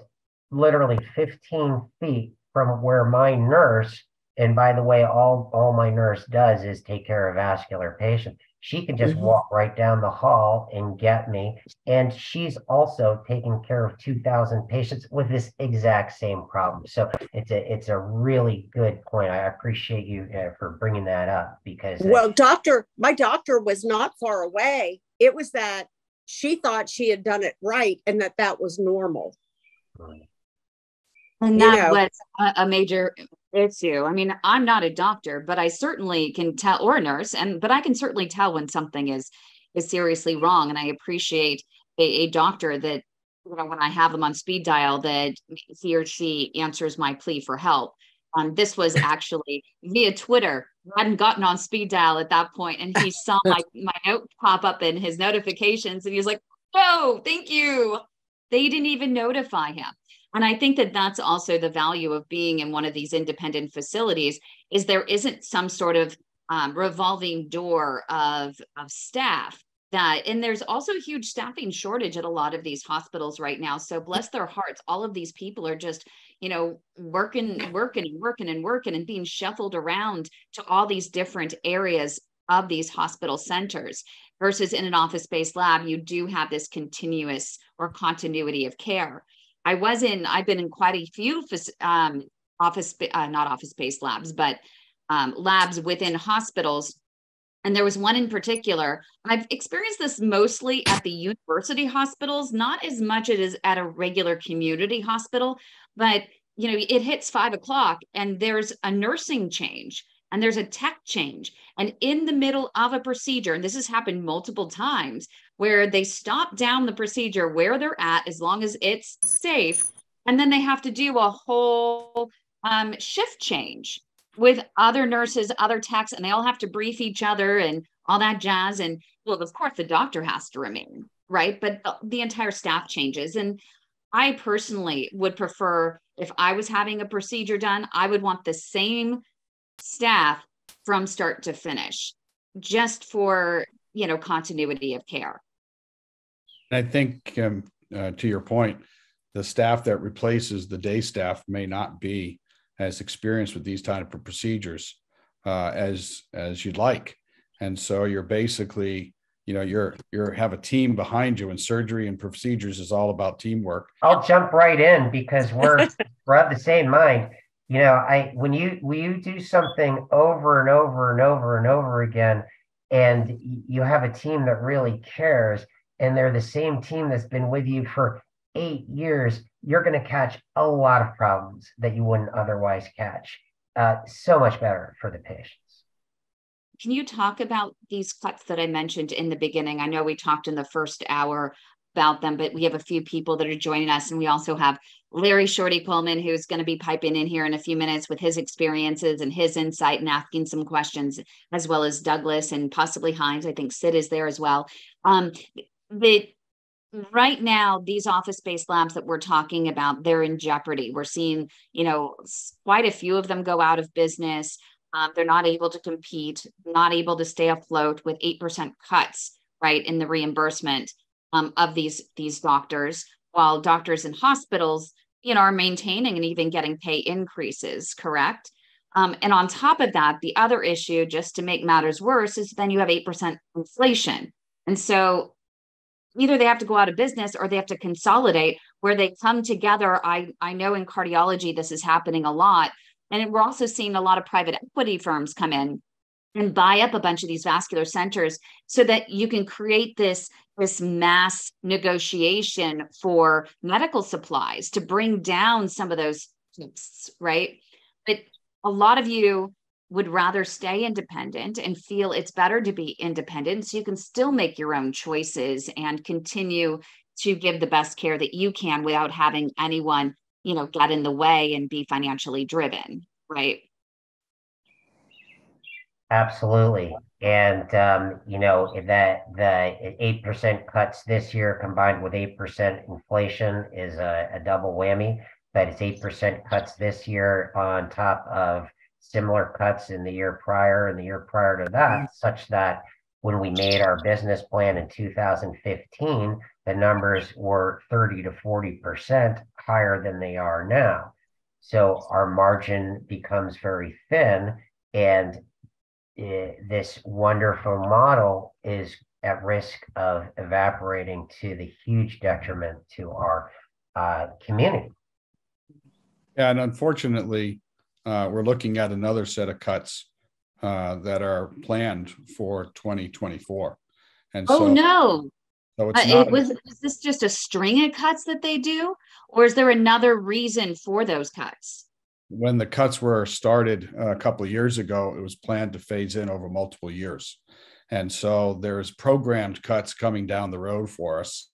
literally 15 feet from where my nurse and by the way all all my nurse does is take care of vascular patients she can just mm-hmm. walk right down the hall and get me. And she's also taking care of 2,000 patients with this exact same problem. So it's a it's a really good point. I appreciate you uh, for bringing that up because uh, well, doctor, my doctor was not far away. It was that she thought she had done it right and that that was normal. And that you know, was a major issue. I mean, I'm not a doctor, but I certainly can tell, or a nurse, and but I can certainly tell when something is is seriously wrong. And I appreciate a, a doctor that you know when I have them on speed dial that he or she answers my plea for help. Um, this was actually via Twitter. Hadn't gotten on speed dial at that point, and he saw my my note pop up in his notifications, and he was like, "No, thank you." They didn't even notify him. And I think that that's also the value of being in one of these independent facilities is there isn't some sort of um, revolving door of, of staff that and there's also a huge staffing shortage at a lot of these hospitals right now so bless their hearts all of these people are just you know working working and working and working and being shuffled around to all these different areas of these hospital centers versus in an office based lab you do have this continuous or continuity of care I was in, I've been in quite a few um, office, uh, not office based labs, but um, labs within hospitals. And there was one in particular, I've experienced this mostly at the university hospitals, not as much as at a regular community hospital, but you know, it hits five o'clock and there's a nursing change and there's a tech change. And in the middle of a procedure, and this has happened multiple times, where they stop down the procedure where they're at as long as it's safe. And then they have to do a whole um, shift change. With other nurses, other techs, and they all have to brief each other and all that jazz. And well, of course, the doctor has to remain, right? But the entire staff changes. And I personally would prefer if I was having a procedure done, I would want the same staff from start to finish, just for you know continuity of care. I think um, uh, to your point, the staff that replaces the day staff may not be as experienced with these type of procedures uh, as as you'd like, and so you're basically you know you're you're have a team behind you and surgery and procedures is all about teamwork. I'll jump right in because we're we're of the same mind. You know i when you when you do something over and over and over and over again and you have a team that really cares and they're the same team that's been with you for eight years you're going to catch a lot of problems that you wouldn't otherwise catch uh, so much better for the patients. can you talk about these cuts that I mentioned in the beginning? I know we talked in the first hour about them, but we have a few people that are joining us. And we also have Larry Shorty Pullman, who's going to be piping in here in a few minutes with his experiences and his insight and asking some questions, as well as Douglas and possibly Hines. I think Sid is there as well. Um, the right now these office-based labs that we're talking about they're in jeopardy we're seeing you know quite a few of them go out of business um, they're not able to compete, not able to stay afloat with 8% cuts, right, in the reimbursement um, of these, these doctors, while doctors in hospitals, you know, are maintaining and even getting pay increases, correct? Um, and on top of that, the other issue, just to make matters worse, is then you have 8% inflation. And so either they have to go out of business or they have to consolidate where they come together. I, I know in cardiology, this is happening a lot and we're also seeing a lot of private equity firms come in and buy up a bunch of these vascular centers so that you can create this this mass negotiation for medical supplies to bring down some of those tips, right but a lot of you would rather stay independent and feel it's better to be independent. So you can still make your own choices and continue to give the best care that you can without having anyone you know get in the way and be financially driven right? Absolutely. And um, you know that the 8% cuts this year combined with 8% inflation is a, a double whammy that it's 8% cuts this year on top of similar cuts in the year prior and the year prior to that such that when we made our business plan in 2015 the numbers were 30 to 40% higher than they are now. So our margin becomes very thin, and it, this wonderful model is at risk of evaporating to the huge detriment to our uh, community. Yeah, and unfortunately, uh, we're looking at another set of cuts uh, that are planned for 2024. And oh so, no! So it's uh, it was is this just a string of cuts that they do, or is there another reason for those cuts? When the cuts were started uh, a couple of years ago, it was planned to phase in over multiple years, and so there's programmed cuts coming down the road for us.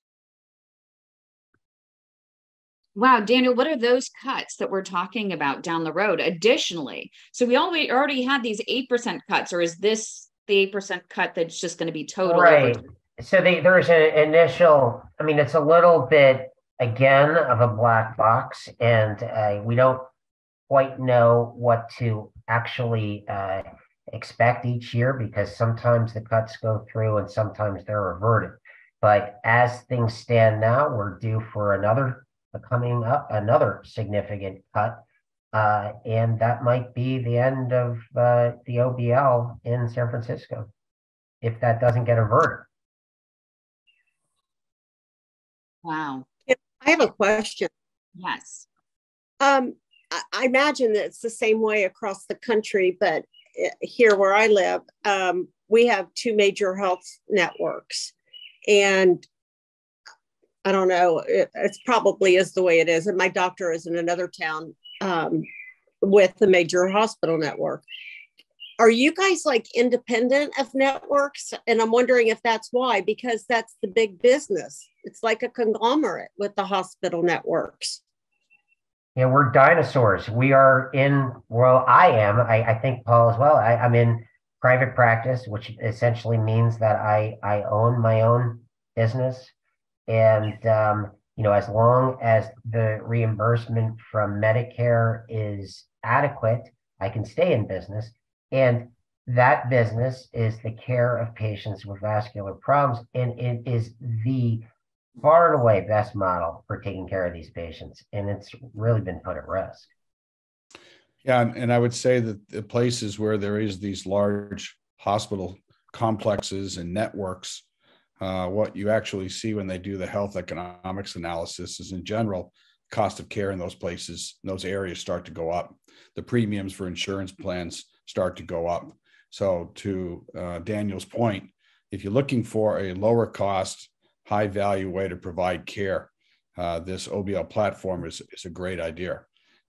Wow, Daniel, what are those cuts that we're talking about down the road? Additionally, so we already already had these eight percent cuts, or is this the eight percent cut that's just going to be total? Right so they, there's an initial i mean it's a little bit again of a black box and uh, we don't quite know what to actually uh, expect each year because sometimes the cuts go through and sometimes they're reverted but as things stand now we're due for another coming up another significant cut uh, and that might be the end of uh, the obl in san francisco if that doesn't get averted Wow. I have a question. Yes. Um, I imagine that it's the same way across the country, but eh, here where I live, um, we have two major health networks. And I don't know, it, it's probably is the way it is. And my doctor is in another town um, with the major hospital network are you guys like independent of networks? And I'm wondering if that's why, because that's the big business. It's like a conglomerate with the hospital networks. Yeah, we're dinosaurs. We are in, well, I am, I, I think Paul as well. I, I'm in private practice, which essentially means that I, I own my own business. And, um, you know, as long as the reimbursement from Medicare is adequate, I can stay in business. And that business is the care of patients with vascular problems. And it is the far and away best model for taking care of these patients. And it's really been put at risk. Yeah, and, and I would say that the places where there is these large hospital complexes and networks, uh, what you actually see when they do the health economics analysis is in general, cost of care in those places, those areas start to go up. The premiums for insurance plans start to go up. So to uh, Daniel's point, if you're looking for a lower cost, high value way to provide care, uh, this OBL platform is, is a great idea.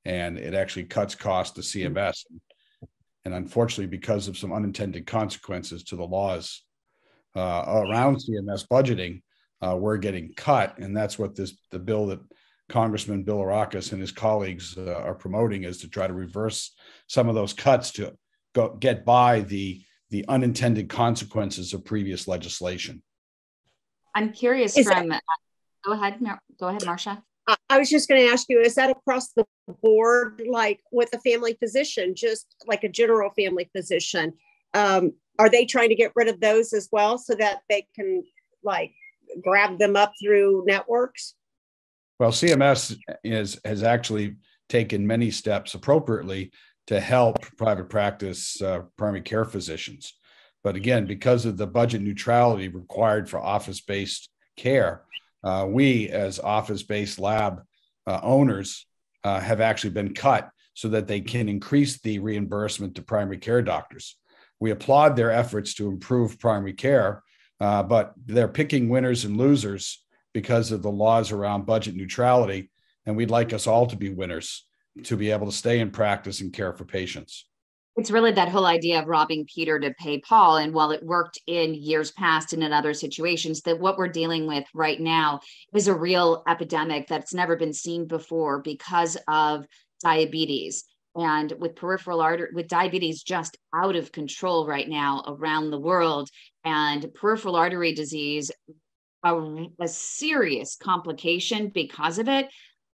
And it actually cuts costs to CMS. And unfortunately, because of some unintended consequences to the laws uh, around CMS budgeting, uh, we're getting cut. And that's what this the bill that Congressman Bilirakis and his colleagues uh, are promoting is to try to reverse some of those cuts to go get by the the unintended consequences of previous legislation. I'm curious is from. That, go ahead. Go ahead, Marcia. I was just going to ask you: Is that across the board, like with a family physician, just like a general family physician? Um, are they trying to get rid of those as well, so that they can like grab them up through networks? Well, CMS is has actually taken many steps appropriately to help private practice uh, primary care physicians. But again, because of the budget neutrality required for office based care, uh, we as office based lab uh, owners uh, have actually been cut so that they can increase the reimbursement to primary care doctors. We applaud their efforts to improve primary care, uh, but they're picking winners and losers because of the laws around budget neutrality. And we'd like us all to be winners to be able to stay in practice and care for patients. It's really that whole idea of robbing Peter to pay Paul. And while it worked in years past and in other situations, that what we're dealing with right now is a real epidemic that's never been seen before because of diabetes. And with peripheral artery, with diabetes just out of control right now around the world, and peripheral artery disease, a, a serious complication because of it.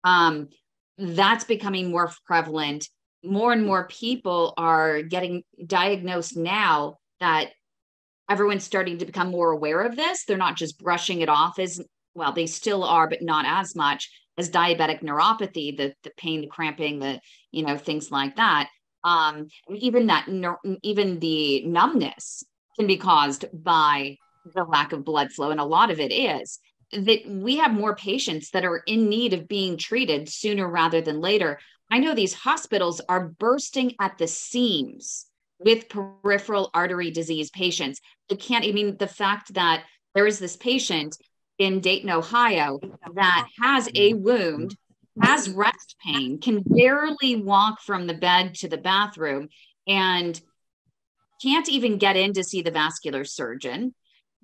Um, that's becoming more prevalent. More and more people are getting diagnosed now that everyone's starting to become more aware of this. They're not just brushing it off as well, they still are, but not as much as diabetic neuropathy, the, the pain, the cramping, the, you know, things like that. Um, even that, even the numbness can be caused by the lack of blood flow. And a lot of it is that we have more patients that are in need of being treated sooner rather than later. I know these hospitals are bursting at the seams with peripheral artery disease patients. They can't, I mean, the fact that there is this patient in Dayton, Ohio, that has a wound, has rest pain, can barely walk from the bed to the bathroom, and can't even get in to see the vascular surgeon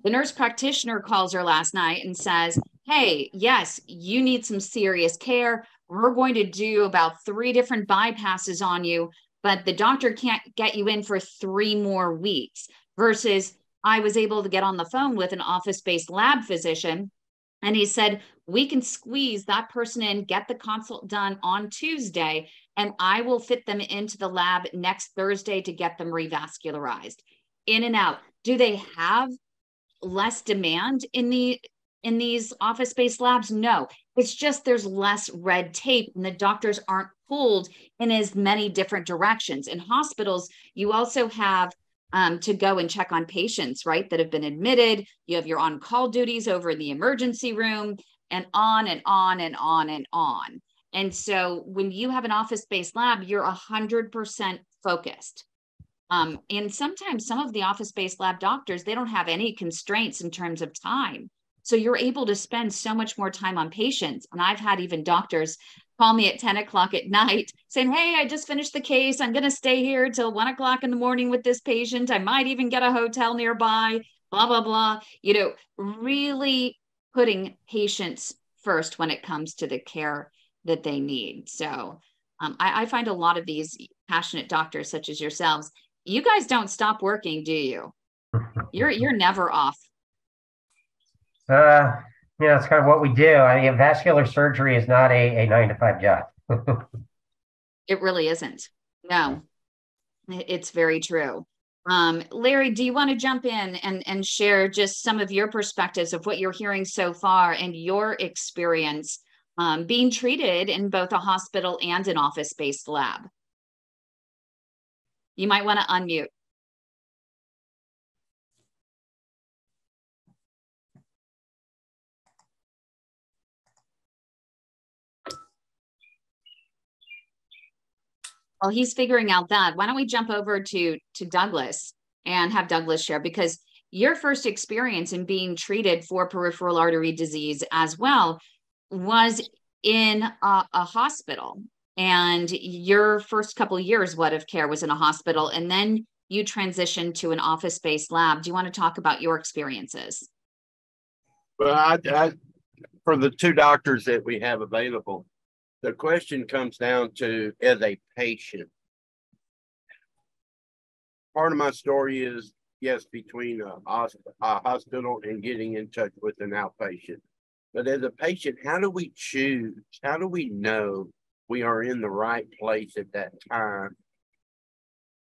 the nurse practitioner calls her last night and says, Hey, yes, you need some serious care. We're going to do about three different bypasses on you, but the doctor can't get you in for three more weeks. Versus, I was able to get on the phone with an office based lab physician, and he said, We can squeeze that person in, get the consult done on Tuesday, and I will fit them into the lab next Thursday to get them revascularized. In and out. Do they have less demand in the in these office based labs no it's just there's less red tape and the doctors aren't pulled in as many different directions in hospitals you also have um, to go and check on patients right that have been admitted you have your on call duties over in the emergency room and on and on and on and on and so when you have an office based lab you're 100% focused um, and sometimes some of the office based lab doctors, they don't have any constraints in terms of time. So you're able to spend so much more time on patients. And I've had even doctors call me at 10 o'clock at night saying, Hey, I just finished the case. I'm going to stay here till one o'clock in the morning with this patient. I might even get a hotel nearby, blah, blah, blah. You know, really putting patients first when it comes to the care that they need. So um, I, I find a lot of these passionate doctors, such as yourselves, you guys don't stop working, do you? You're you're never off. Uh, yeah, it's kind of what we do. I mean, vascular surgery is not a, a nine to five job. it really isn't. No, it's very true. Um, Larry, do you want to jump in and, and share just some of your perspectives of what you're hearing so far and your experience um, being treated in both a hospital and an office based lab? You might want to unmute. While he's figuring out that, why don't we jump over to to Douglas and have Douglas share? Because your first experience in being treated for peripheral artery disease as well was in a, a hospital. And your first couple years what of care was in a hospital and then you transitioned to an office-based lab. Do you want to talk about your experiences? Well I, I, for the two doctors that we have available the question comes down to as a patient. Part of my story is yes, between a, a hospital and getting in touch with an outpatient. But as a patient, how do we choose? How do we know we are in the right place at that time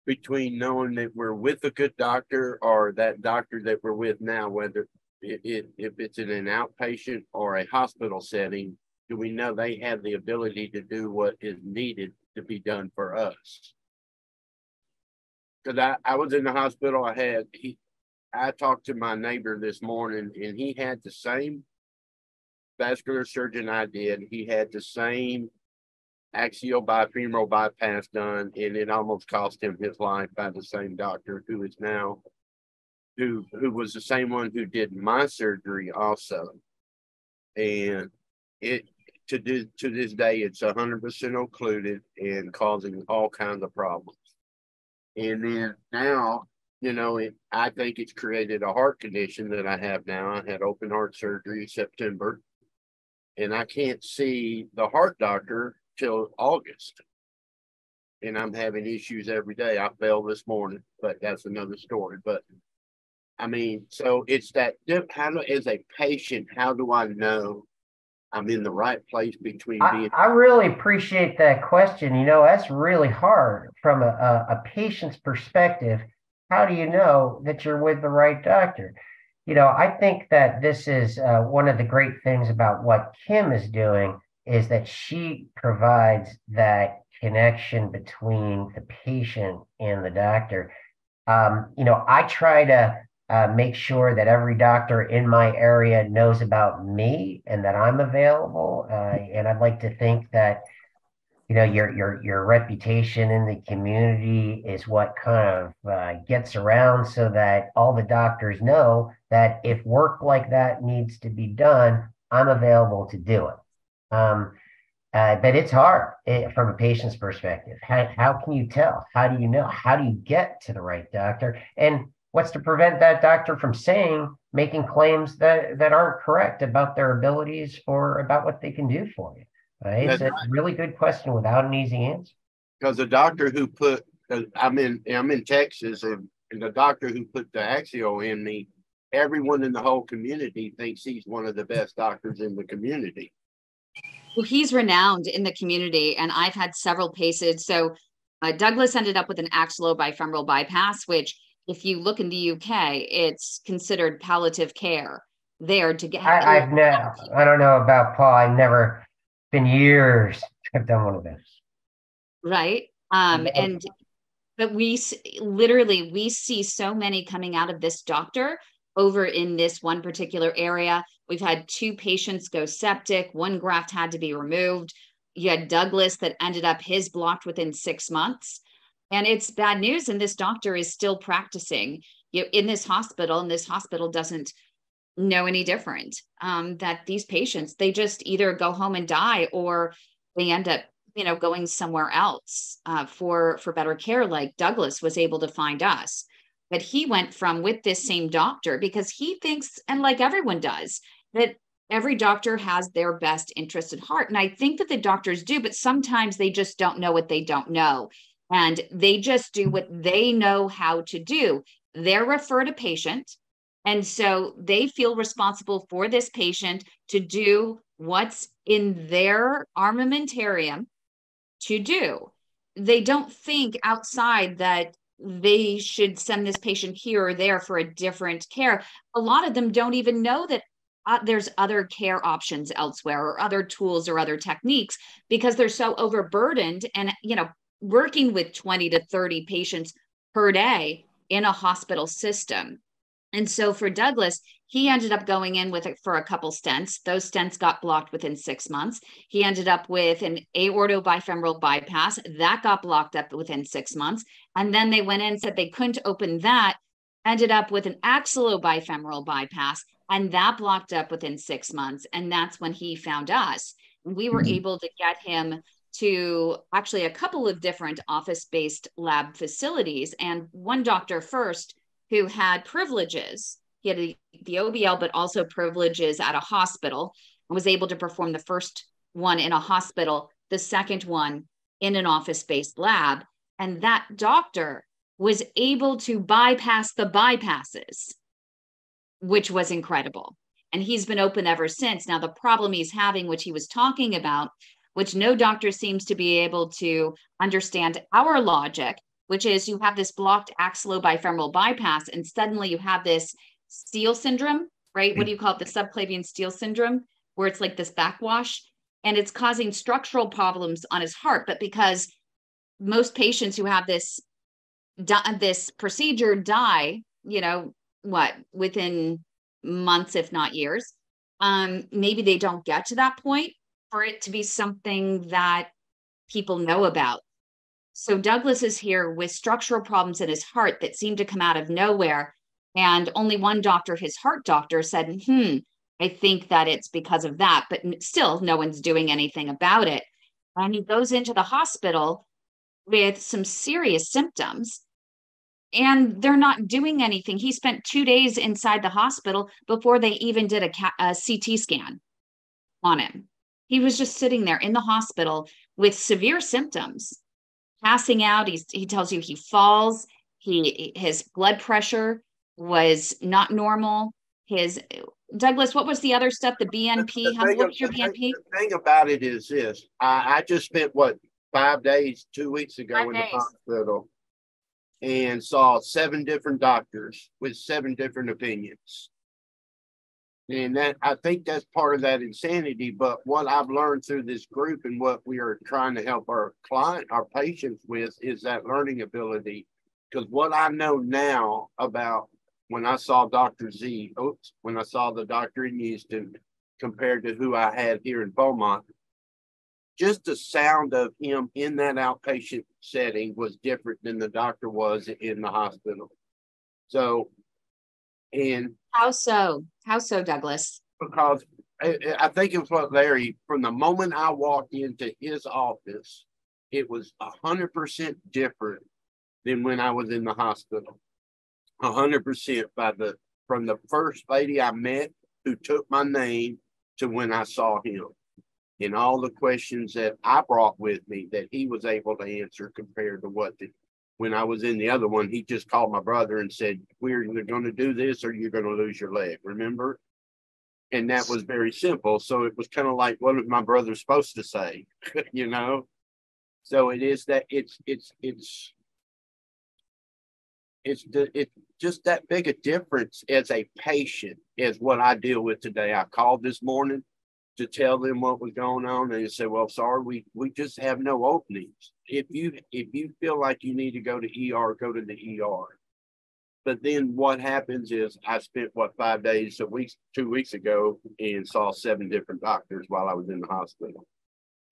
between knowing that we're with a good doctor or that doctor that we're with now, whether it, it, if it's in an outpatient or a hospital setting, do we know they have the ability to do what is needed to be done for us? Because I, I was in the hospital, I had he I talked to my neighbor this morning and he had the same vascular surgeon I did. He had the same axillobifemoral bypass done, and it almost cost him his life by the same doctor who is now who who was the same one who did my surgery also. And it to do to this day, it's hundred percent occluded and causing all kinds of problems. And then now, you know, it, I think it's created a heart condition that I have now. I had open heart surgery in September, and I can't see the heart doctor till August. And I'm having issues every day. I fell this morning, but that's another story. But I mean, so it's that how do, as a patient, how do I know I'm in the right place between being. I, I really appreciate that question. You know, that's really hard from a, a, a patient's perspective. How do you know that you're with the right doctor? You know, I think that this is uh, one of the great things about what Kim is doing is that she provides that connection between the patient and the doctor. Um, you know, I try to uh, make sure that every doctor in my area knows about me and that I'm available. Uh, and I'd like to think that you know your your your reputation in the community is what kind of uh, gets around so that all the doctors know that if work like that needs to be done, I'm available to do it. Um, uh, but it's hard it, eh, from a patient's perspective. How, how can you tell? How do you know? How do you get to the right doctor? And what's to prevent that doctor from saying making claims that that aren't correct about their abilities or about what they can do for you? Right? it's a really good question without an easy answer. Because the doctor who put i'm in i'm in texas and, and the doctor who put the axio in me everyone in the whole community thinks he's one of the best doctors in the community. Well he's renowned in the community and i've had several patients so uh, douglas ended up with an axillobifemoral bypass which if you look in the UK, it's considered palliative care there to get. I, have never. I don't know about Paul. I've never been years. I've done one of those. Right. Um, and but we literally we see so many coming out of this doctor over in this one particular area. We've had two patients go septic. One graft had to be removed. You had Douglas that ended up his blocked within six months and it's bad news and this doctor is still practicing you know, in this hospital and this hospital doesn't know any different um, that these patients they just either go home and die or they end up you know going somewhere else uh, for for better care like douglas was able to find us but he went from with this same doctor because he thinks and like everyone does that every doctor has their best interest at heart. And I think that the doctors do, but sometimes they just don't know what they don't know. And they just do what they know how to do. They're referred a patient. And so they feel responsible for this patient to do what's in their armamentarium to do. They don't think outside that they should send this patient here or there for a different care. A lot of them don't even know that uh, there's other care options elsewhere or other tools or other techniques because they're so overburdened and you know working with 20 to 30 patients per day in a hospital system and so for douglas he ended up going in with it for a couple stents. Those stents got blocked within six months. He ended up with an aortobifemoral bypass that got blocked up within six months. And then they went in and said they couldn't open that. Ended up with an axillobifemoral bypass, and that blocked up within six months. And that's when he found us. We were mm-hmm. able to get him to actually a couple of different office based lab facilities. And one doctor first who had privileges he had a, the OBL, but also privileges at a hospital and was able to perform the first one in a hospital, the second one in an office based lab. And that doctor was able to bypass the bypasses, which was incredible. And he's been open ever since. Now, the problem he's having, which he was talking about, which no doctor seems to be able to understand our logic, which is you have this blocked axillobifemoral bypass, and suddenly you have this steal syndrome, right? What do you call it? The subclavian steal syndrome, where it's like this backwash and it's causing structural problems on his heart. But because most patients who have this this procedure die, you know, what within months, if not years, um, maybe they don't get to that point for it to be something that people know about. So Douglas is here with structural problems in his heart that seem to come out of nowhere and only one doctor, his heart doctor, said, hmm, I think that it's because of that. But still, no one's doing anything about it. And he goes into the hospital with some serious symptoms and they're not doing anything. He spent two days inside the hospital before they even did a, a, CT scan on him. He was just sitting there in the hospital with severe symptoms, passing out. He's, he tells you he falls. He his blood pressure was not normal. His Douglas, what was the other stuff? The BNP. The How, what was your BNP? The thing about it is this: I, I just spent what five days, two weeks ago five in days. the hospital, and saw seven different doctors with seven different opinions. And that I think that's part of that insanity. But what I've learned through this group and what we are trying to help our client, our patients with, is that learning ability. Because what I know now about when I saw Dr. Z, oops, when I saw the doctor in Houston compared to who I had here in Beaumont, just the sound of him in that outpatient setting was different than the doctor was in the hospital. So, and how so? How so, Douglas? Because I, I think it was what Larry, from the moment I walked into his office, it was a hundred percent different than when I was in the hospital hundred percent by the from the first lady I met who took my name to when I saw him. And all the questions that I brought with me that he was able to answer compared to what the when I was in the other one, he just called my brother and said, We're either going to do this or you're going to lose your leg. Remember? And that was very simple. So it was kind of like, what was my brother supposed to say? you know? So it is that it's it's it's it's the, it just that big a difference as a patient is what I deal with today. I called this morning to tell them what was going on, and they said, "Well, sorry, we we just have no openings. If you if you feel like you need to go to ER, go to the ER." But then what happens is I spent what five days a week two weeks ago and saw seven different doctors while I was in the hospital.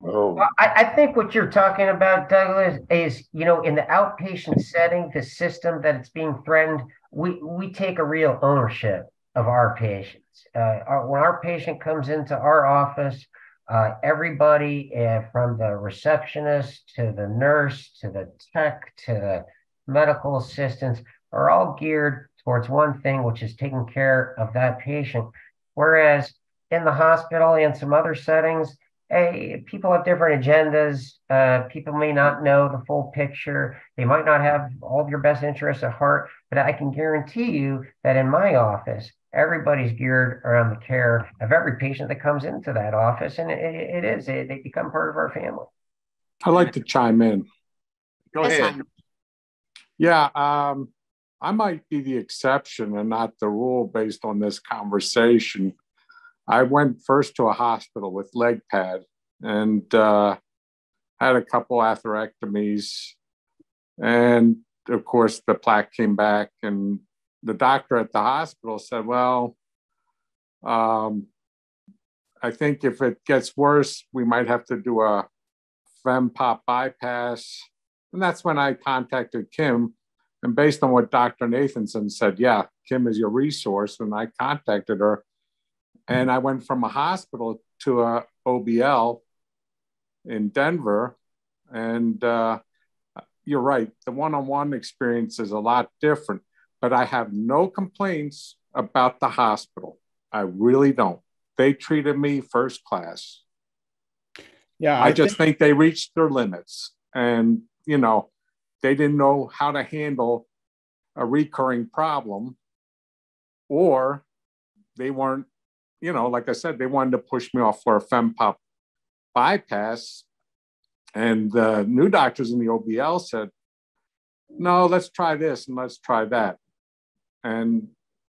Oh. Well, I, I, think what you're talking about, Douglas, is you know, in the outpatient setting, the system that it's being threatened, we we take a real ownership of our patients. Uh, our, when our patient comes into our office, uh, everybody uh, from the receptionist to the nurse to the tech to the medical assistants are all geared towards one thing, which is taking care of that patient. Whereas in the hospital and some other settings, hey, people have different agendas. Uh, people may not know the full picture. They might not have all of your best interests at heart, but I can guarantee you that in my office, everybody's geared around the care of every patient that comes into that office. And it, it is, it, they become part of our family. I'd like to chime in. Go ahead. Yeah, um, I might be the exception and not the rule based on this conversation. I went first to a hospital with leg pad and uh, had a couple atherectomies. And of course, the plaque came back, and the doctor at the hospital said, Well, um, I think if it gets worse, we might have to do a FEMPOP bypass. And that's when I contacted Kim. And based on what Dr. Nathanson said, yeah, Kim is your resource. And I contacted her. And I went from a hospital to a OBL in Denver. And uh, you're right, the one on one experience is a lot different, but I have no complaints about the hospital. I really don't. They treated me first class. Yeah, I, I just think-, think they reached their limits. And, you know, they didn't know how to handle a recurring problem or they weren't, you know, like I said, they wanted to push me off for a FEMPOP bypass. And the new doctors in the OBL said, no, let's try this and let's try that. And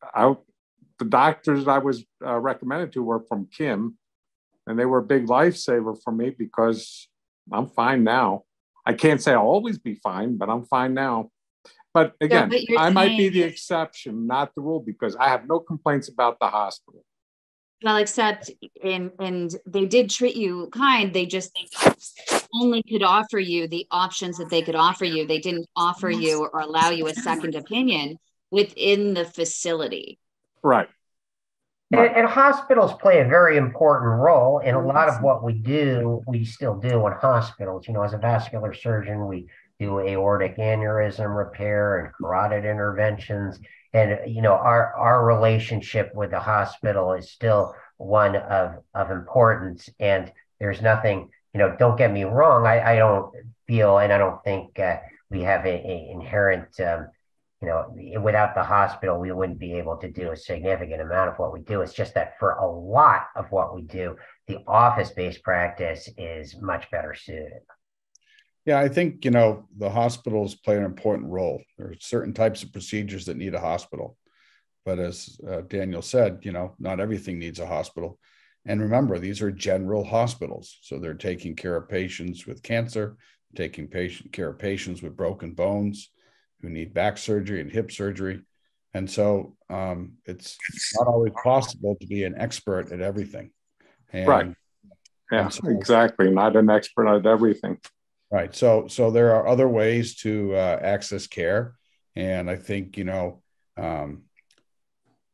I, the doctors I was uh, recommended to were from Kim, and they were a big lifesaver for me because I'm fine now. I can't say I'll always be fine, but I'm fine now. But again, but I might be the exception, not the rule, because I have no complaints about the hospital. Well, except in and they did treat you kind. They just only could offer you the options that they could offer you. They didn't offer you or allow you a second opinion within the facility. Right. And, and, hospitals play a very important role in a lot of what we do. We still do in hospitals. You know, as a vascular surgeon, we do aortic aneurysm repair and carotid interventions. And you know, our our relationship with the hospital is still one of of importance. And there's nothing. You know, don't get me wrong. I, I don't feel, and I don't think uh, we have a, a inherent um, you know, without the hospital, we wouldn't be able to do a significant amount of what we do. It's just that for a lot of what we do, the office based practice is much better suited. Yeah, I think, you know, the hospitals play an important role. There are certain types of procedures that need a hospital. But as uh, Daniel said, you know, not everything needs a hospital. And remember, these are general hospitals. So they're taking care of patients with cancer, taking patient care of patients with broken bones, who need back surgery and hip surgery. And so um, it's not always possible to be an expert at everything. And, right. Yeah, so, exactly. Not an expert at everything. Right. So, so there are other ways to uh, access care. And I think, you know, um,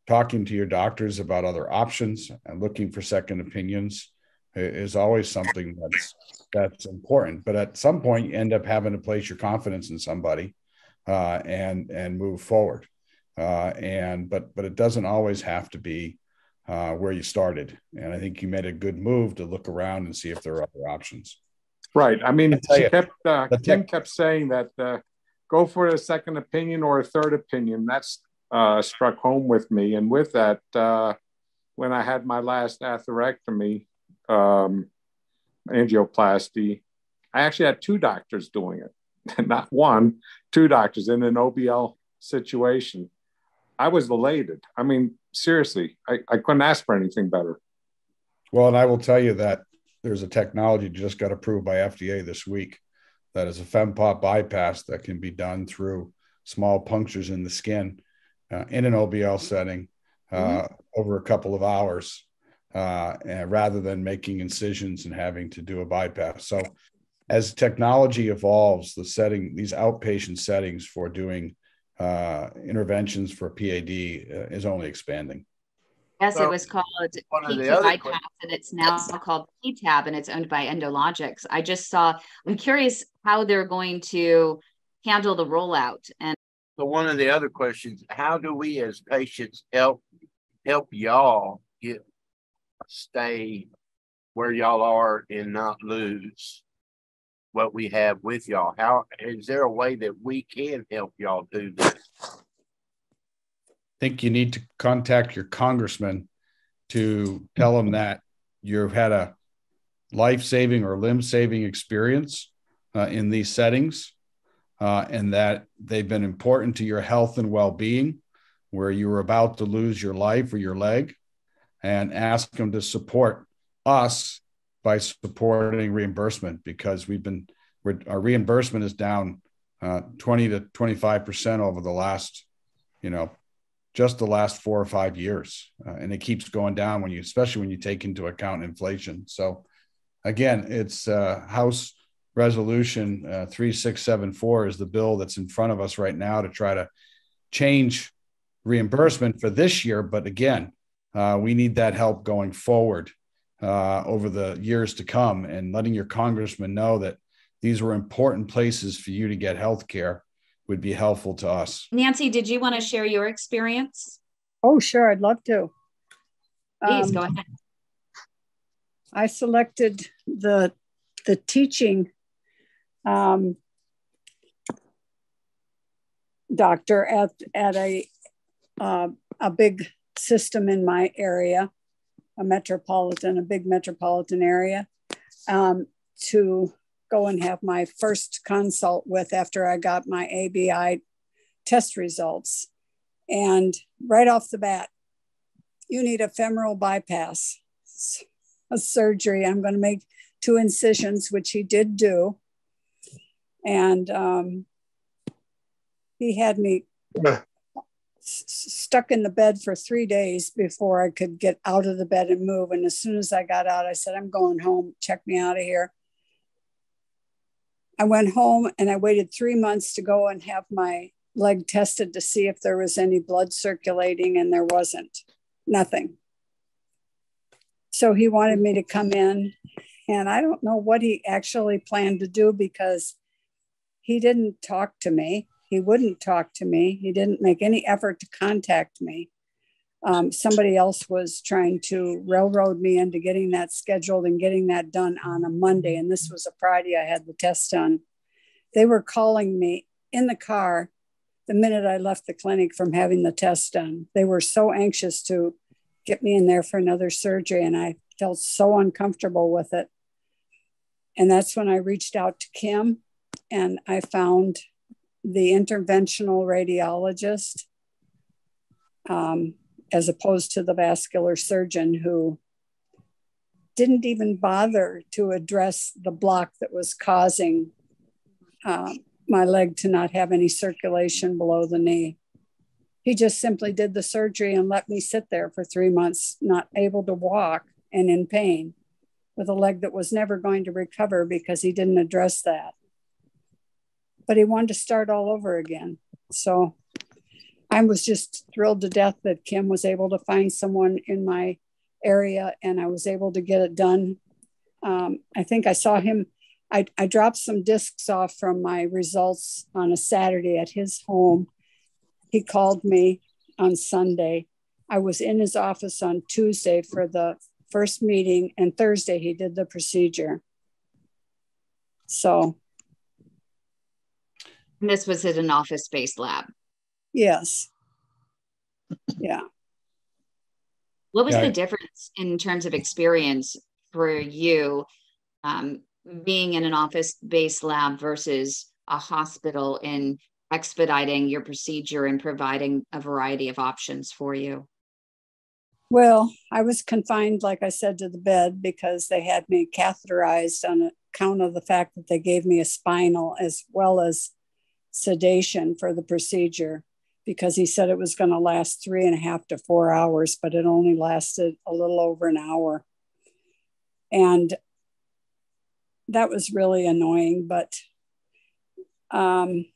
talking to your doctors about other options and looking for second opinions is always something that's that's important. But at some point, you end up having to place your confidence in somebody uh, and and move forward. Uh, and but but it doesn't always have to be uh, where you started. And I think you made a good move to look around and see if there are other options. Right. I mean, she you, kept uh, Kim kept saying that uh, go for a second opinion or a third opinion. That's uh, struck home with me. And with that, uh, when I had my last atherectomy, um, angioplasty, I actually had two doctors doing it. not one, two doctors in an OBL situation. I was elated. I mean, seriously, I, I couldn't ask for anything better. Well, and I will tell you that there's a technology just got approved by FDA this week that is a FEMPOP bypass that can be done through small punctures in the skin uh, in an OBL setting uh, mm-hmm. over a couple of hours uh, rather than making incisions and having to do a bypass. So as technology evolves, the setting, these outpatient settings for doing uh, interventions for PAD uh, is only expanding. Yes, so, it was called PT bypass, and it's now called PTAB, and it's owned by Endologix. I just saw. I'm curious how they're going to handle the rollout. And so, one of the other questions: How do we, as patients, help help y'all get stay where y'all are and not lose what we have with y'all? How is there a way that we can help y'all do this? I think you need to contact your congressman to tell them that you've had a life saving or limb saving experience uh, in these settings uh, and that they've been important to your health and well being, where you were about to lose your life or your leg, and ask them to support us by supporting reimbursement because we've been, our reimbursement is down uh, 20 to 25% over the last, you know, just the last four or five years. Uh, and it keeps going down when you, especially when you take into account inflation. So, again, it's uh, House Resolution uh, 3674 is the bill that's in front of us right now to try to change reimbursement for this year. But again, uh, we need that help going forward uh, over the years to come and letting your congressman know that these were important places for you to get health care would be helpful to us. Nancy, did you want to share your experience? Oh, sure. I'd love to. Please um, go ahead. I selected the the teaching um, doctor at at a uh, a big system in my area, a metropolitan, a big metropolitan area, um, to go and have my first consult with after I got my ABI test results. And right off the bat, you need a femoral bypass, a surgery. I'm going to make two incisions, which he did do. And um, he had me stuck in the bed for three days before I could get out of the bed and move. And as soon as I got out, I said, I'm going home. Check me out of here. I went home and I waited three months to go and have my leg tested to see if there was any blood circulating, and there wasn't, nothing. So he wanted me to come in, and I don't know what he actually planned to do because he didn't talk to me. He wouldn't talk to me. He didn't make any effort to contact me um, somebody else was trying to railroad me into getting that scheduled and getting that done on a Monday. And this was a Friday I had the test done. They were calling me in the car the minute I left the clinic from having the test done. They were so anxious to get me in there for another surgery. And I felt so uncomfortable with it. And that's when I reached out to Kim and I found the interventional radiologist. Um, as opposed to the vascular surgeon who didn't even bother to address the block that was causing uh, my leg to not have any circulation below the knee. He just simply did the surgery and let me sit there for three months, not able to walk and in pain with a leg that was never going to recover because he didn't address that. But he wanted to start all over again. So I was just thrilled to death that Kim was able to find someone in my area and I was able to get it done. Um, I think I saw him, I, I dropped some discs off from my results on a Saturday at his home. He called me on Sunday. I was in his office on Tuesday for the first meeting, and Thursday he did the procedure. So. And this was at an office based lab. Yes. Yeah. What was yeah. the difference in terms of experience for you um, being in an office based lab versus a hospital in expediting your procedure and providing a variety of options for you? Well, I was confined, like I said, to the bed because they had me catheterized on account of the fact that they gave me a spinal as well as sedation for the procedure because he said it was going to last three and a half to four hours, but it only lasted a little over an hour. And that was really annoying. But um,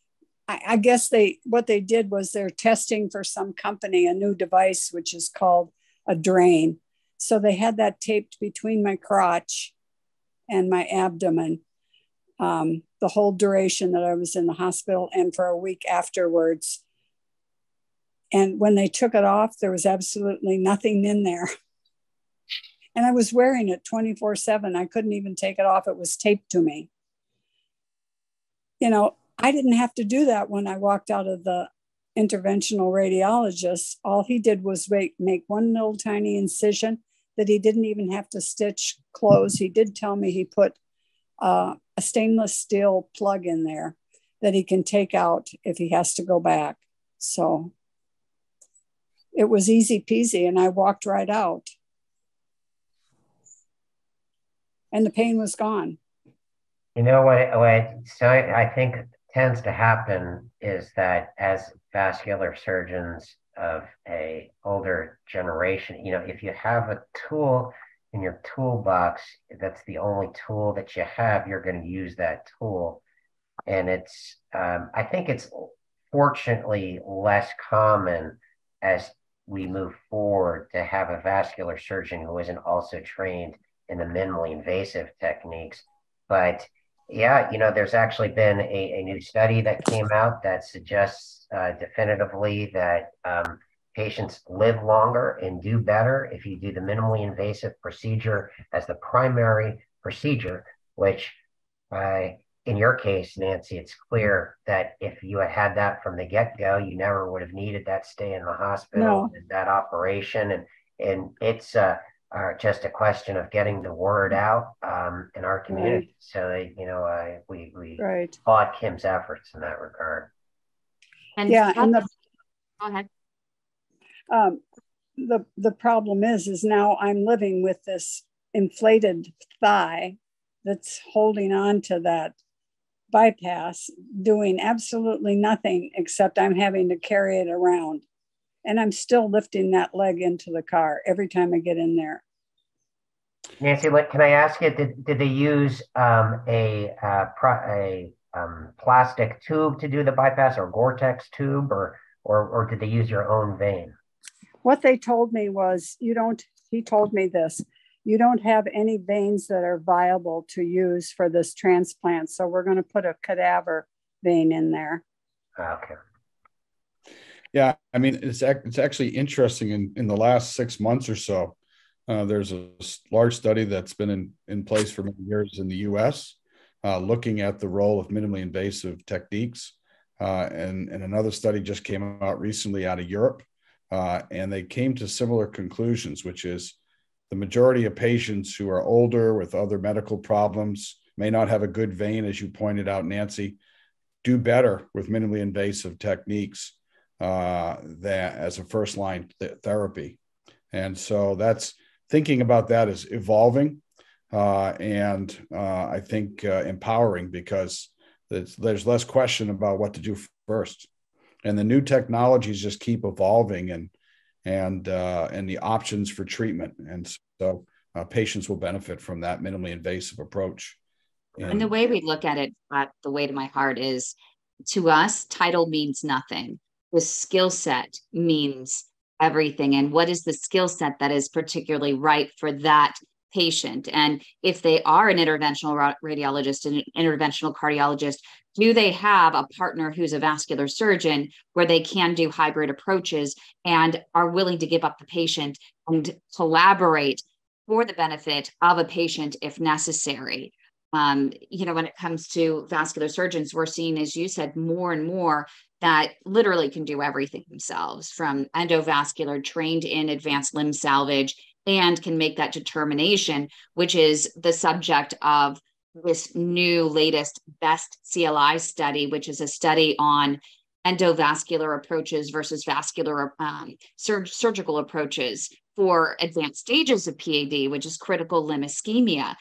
I, I guess they what they did was they're testing for some company a new device which is called a drain. So they had that taped between my crotch and my abdomen um, the whole duration that I was in the hospital and for a week afterwards. And when they took it off, there was absolutely nothing in there. And I was wearing it 24 7. I couldn't even take it off. It was taped to me. You know, I didn't have to do that when I walked out of the interventional radiologist. All he did was make, make one little tiny incision that he didn't even have to stitch close. He did tell me he put uh, a stainless steel plug in there that he can take out if he has to go back. So it was easy peasy, and I walked right out. And the pain was gone. You know what? What so I think tends to happen is that as vascular surgeons of a older generation, you know, if you have a tool in your toolbox, that's the only tool that you have, you're going to use that tool. And it's, um, I think it's fortunately less common as we move forward to have a vascular surgeon who isn't also trained in the minimally invasive techniques. But yeah, you know, there's actually been a, a new study that came out that suggests uh, definitively that um, patients live longer and do better if you do the minimally invasive procedure as the primary procedure, which uh, in your case, Nancy, it's clear that if you had had that from the get go, you never would have needed that stay in the hospital no. and that operation. And, and it's uh, uh, just a question of getting the word out um, in our community. Right. So, that, you know, uh, we, we right. applaud Kim's efforts in that regard. And yeah, and the, go ahead. Um, the the problem is, is now I'm living with this inflated thigh that's holding on to that bypass, doing absolutely nothing except I'm having to carry it around, and I'm still lifting that leg into the car every time I get in there. Nancy, what can I ask you? Did, did they use um, a uh, pro, a um, plastic tube to do the bypass or Gore-Tex tube or, or, or did they use your own vein? What they told me was, you don't, he told me this, you don't have any veins that are viable to use for this transplant. So we're going to put a cadaver vein in there. Okay. Yeah, I mean, it's, it's actually interesting in, in the last six months or so, uh, there's a large study that's been in, in place for many years in the US uh, looking at the role of minimally invasive techniques. Uh, and, and another study just came out recently out of Europe, uh, and they came to similar conclusions, which is the majority of patients who are older with other medical problems may not have a good vein, as you pointed out, Nancy, do better with minimally invasive techniques uh, that as a first line th- therapy. And so that's thinking about that is evolving uh, and uh, I think uh, empowering because there's less question about what to do first, and the new technologies just keep evolving and and uh, and the options for treatment, and so uh, patients will benefit from that minimally invasive approach. And, and the way we look at it, at the way to my heart is, to us, title means nothing. The skill set means everything. And what is the skill set that is particularly right for that patient. And if they are an interventional radiologist and an interventional cardiologist do they have a partner who's a vascular surgeon where they can do hybrid approaches and are willing to give up the patient and collaborate for the benefit of a patient if necessary? Um, you know when it comes to vascular surgeons we're seeing as you said more and more that literally can do everything themselves from endovascular trained in advanced limb salvage and can make that determination, which is the subject of this new latest best CLI study, which is a study on endovascular approaches versus vascular um, sur- surgical approaches for advanced stages of PAD, which is critical limb ischemia.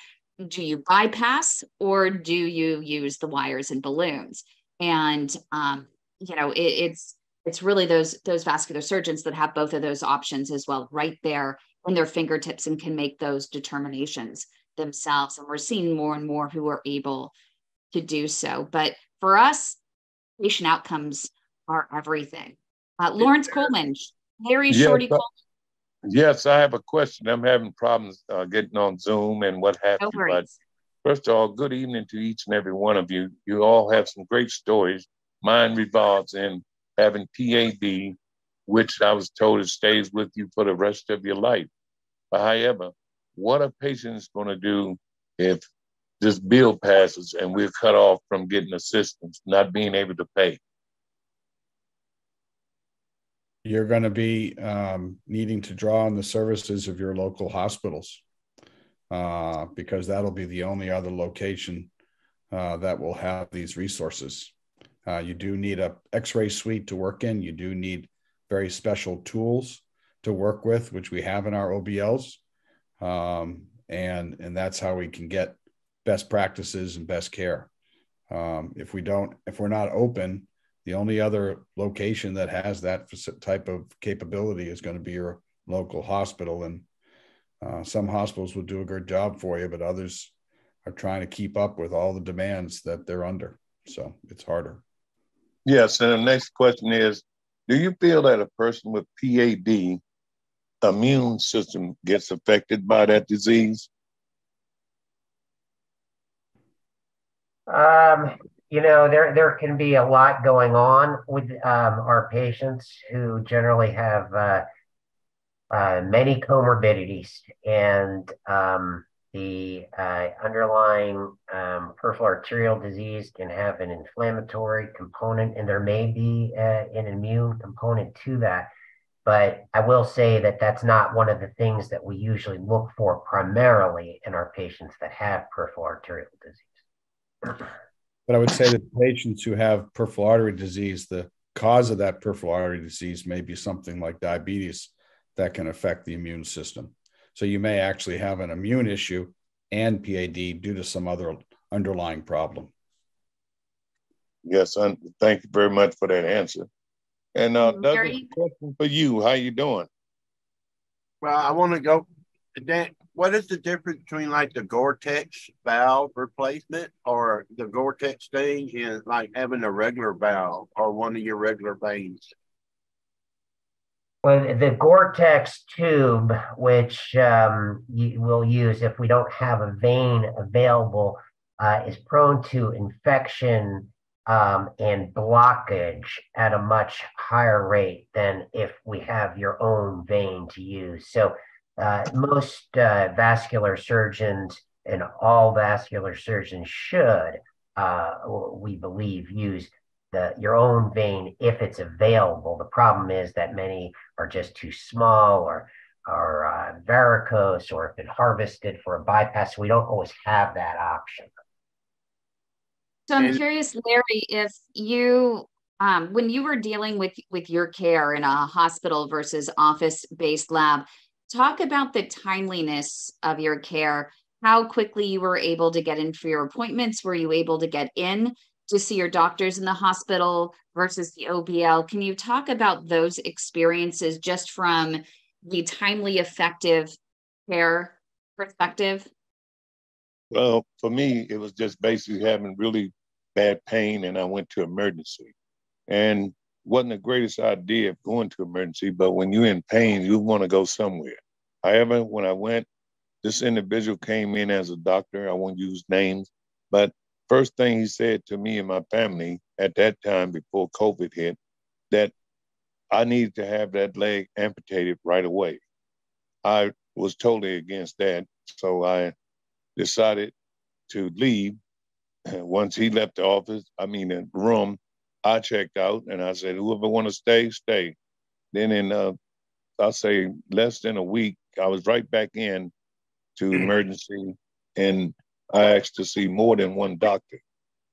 Do you bypass or do you use the wires and balloons? And um, you know, it, it's it's really those those vascular surgeons that have both of those options as well, right there in their fingertips and can make those determinations themselves. And we're seeing more and more who are able to do so. But for us, patient outcomes are everything. Uh, Lawrence Coleman, Harry yes, Shorty Coleman. Yes, I have a question. I'm having problems uh, getting on Zoom and what have no you. But first of all, good evening to each and every one of you. You all have some great stories. Mine revolves in having PAD which I was told it stays with you for the rest of your life. But however, what a patient is going to do if this bill passes and we're cut off from getting assistance, not being able to pay? You're going to be um, needing to draw on the services of your local hospitals uh, because that'll be the only other location uh, that will have these resources. Uh, you do need a X-ray suite to work in. You do need very special tools to work with, which we have in our OBLs, um, and and that's how we can get best practices and best care. Um, if we don't, if we're not open, the only other location that has that type of capability is going to be your local hospital, and uh, some hospitals will do a good job for you, but others are trying to keep up with all the demands that they're under. So it's harder. Yes. And the next question is Do you feel that a person with PAD immune system gets affected by that disease? Um, you know, there there can be a lot going on with um, our patients who generally have uh, uh, many comorbidities, and um, the uh, underlying um, peripheral arterial disease can have an inflammatory component, and there may be uh, an immune component to that. But I will say that that's not one of the things that we usually look for primarily in our patients that have peripheral arterial disease. But I would say that patients who have peripheral artery disease, the cause of that peripheral artery disease may be something like diabetes that can affect the immune system. So you may actually have an immune issue and PAD due to some other underlying problem. Yes, and thank you very much for that answer. And uh, mm, Douglas, question for you. How you doing? Well, I want to go. Dan, what is the difference between like the Gore-Tex valve replacement or the Gore-Tex thing and like having a regular valve or one of your regular veins? Well, the Gore-Tex tube, which um, will use if we don't have a vein available, uh, is prone to infection um, and blockage at a much higher rate than if we have your own vein to use. So uh, most uh, vascular surgeons and all vascular surgeons should, uh, we believe, use the your own vein if it's available. The problem is that many are just too small or are uh, varicose or have been harvested for a bypass. So we don't always have that option. So I'm curious, Larry, if you um, when you were dealing with with your care in a hospital versus office based lab, talk about the timeliness of your care. How quickly you were able to get in for your appointments? Were you able to get in? To see your doctors in the hospital versus the OBL. Can you talk about those experiences just from the timely, effective care perspective? Well, for me, it was just basically having really bad pain, and I went to emergency. And wasn't the greatest idea of going to emergency, but when you're in pain, you want to go somewhere. However, when I went, this individual came in as a doctor. I won't use names, but first thing he said to me and my family at that time before COVID hit, that I needed to have that leg amputated right away. I was totally against that. So I decided to leave. Once he left the office, I mean, the room, I checked out and I said, whoever want to stay, stay. Then in, uh, I'll say less than a week, I was right back in to emergency and I asked to see more than one doctor,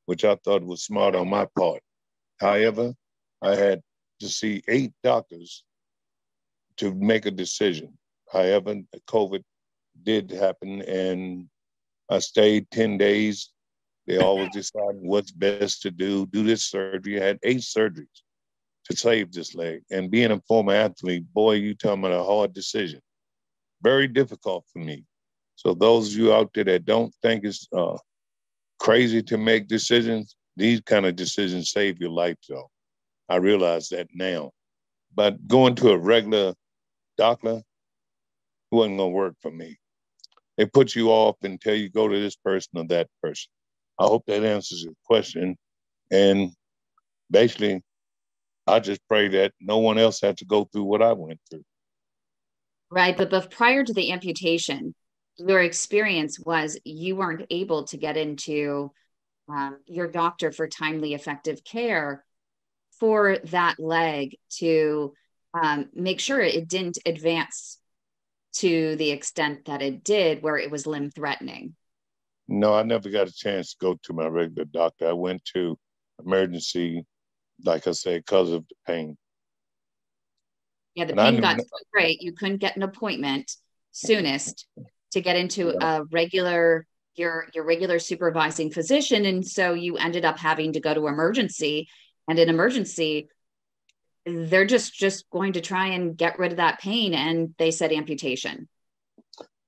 which I thought was smart on my part. However, I had to see eight doctors to make a decision. However, COVID did happen and I stayed 10 days. They always decide what's best to do, do this surgery. I had eight surgeries to save this leg. And being a former athlete, boy, you talking about a hard decision. Very difficult for me. So those of you out there that don't think it's uh, crazy to make decisions, these kind of decisions save your life. Though I realize that now. But going to a regular doctor wasn't gonna work for me. They put you off until you go to this person or that person. I hope that answers your question. And basically, I just pray that no one else had to go through what I went through. Right, but, but prior to the amputation, your experience was you weren't able to get into um, your doctor for timely, effective care for that leg to um, make sure it didn't advance to the extent that it did, where it was limb threatening. No, I never got a chance to go to my regular doctor. I went to emergency, like I said, because of the pain. Yeah, the pain got so great. You couldn't get an appointment soonest to get into a regular your your regular supervising physician. And so you ended up having to go to emergency. And in emergency they're just just going to try and get rid of that pain. And they said amputation.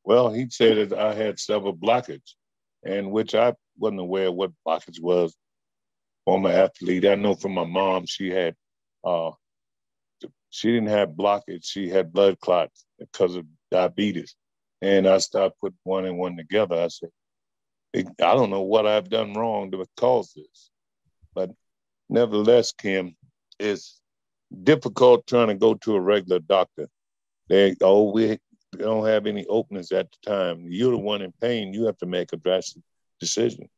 Well he said that i had several blockages and which i wasn't aware of what blockage was former athlete. I know from my mom she had uh she didn't have blockage. She had blood clots because of diabetes and i started putting one and one together i said I don't know what I've done wrong to cause this. But nevertheless, Kim, it's difficult trying to go to a regular doctor. They oh we don't have any openings at the time. You're the one in pain. You have to make a drastic decision.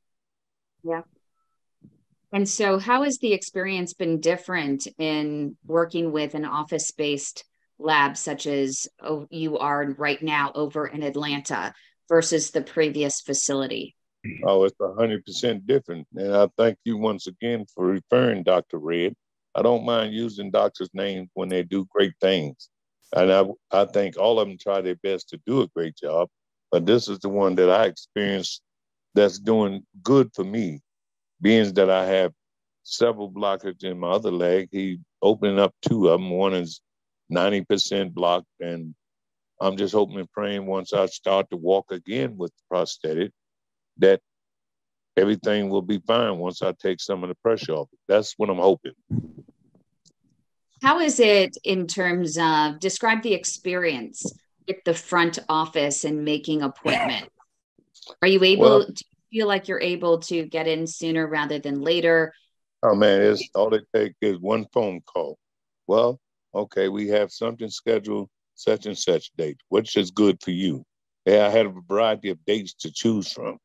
Yeah. And so, how has the experience been different in working with an office based lab such as oh, you are right now over in Atlanta versus the previous facility? Oh, it's a hundred percent different. And I thank you once again for referring Dr. Red. I don't mind using doctors' names when they do great things. And I, I think all of them try their best to do a great job. But this is the one that I experienced that's doing good for me, being that I have several blockages in my other leg. He opening up two of them. One is 90% blocked. And I'm just hoping and praying once I start to walk again with the prosthetic, that everything will be fine once I take some of the pressure off. That's what I'm hoping. How is it in terms of describe the experience with the front office and making appointments? Are you able well, to feel like you're able to get in sooner rather than later? Oh man, it's all it takes is one phone call. Well, okay, we have something scheduled such and such date, which is good for you. Yeah, I had a variety of dates to choose from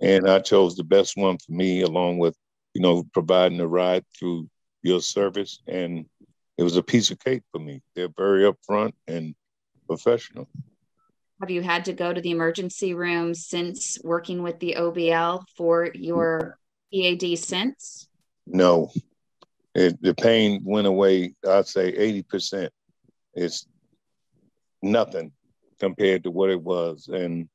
and I chose the best one for me, along with you know providing a ride through your service, and it was a piece of cake for me. They're very upfront and professional. Have you had to go to the emergency room since working with the OBL for your EAD since? No, it, the pain went away. I'd say eighty percent. It's nothing compared to what it was, and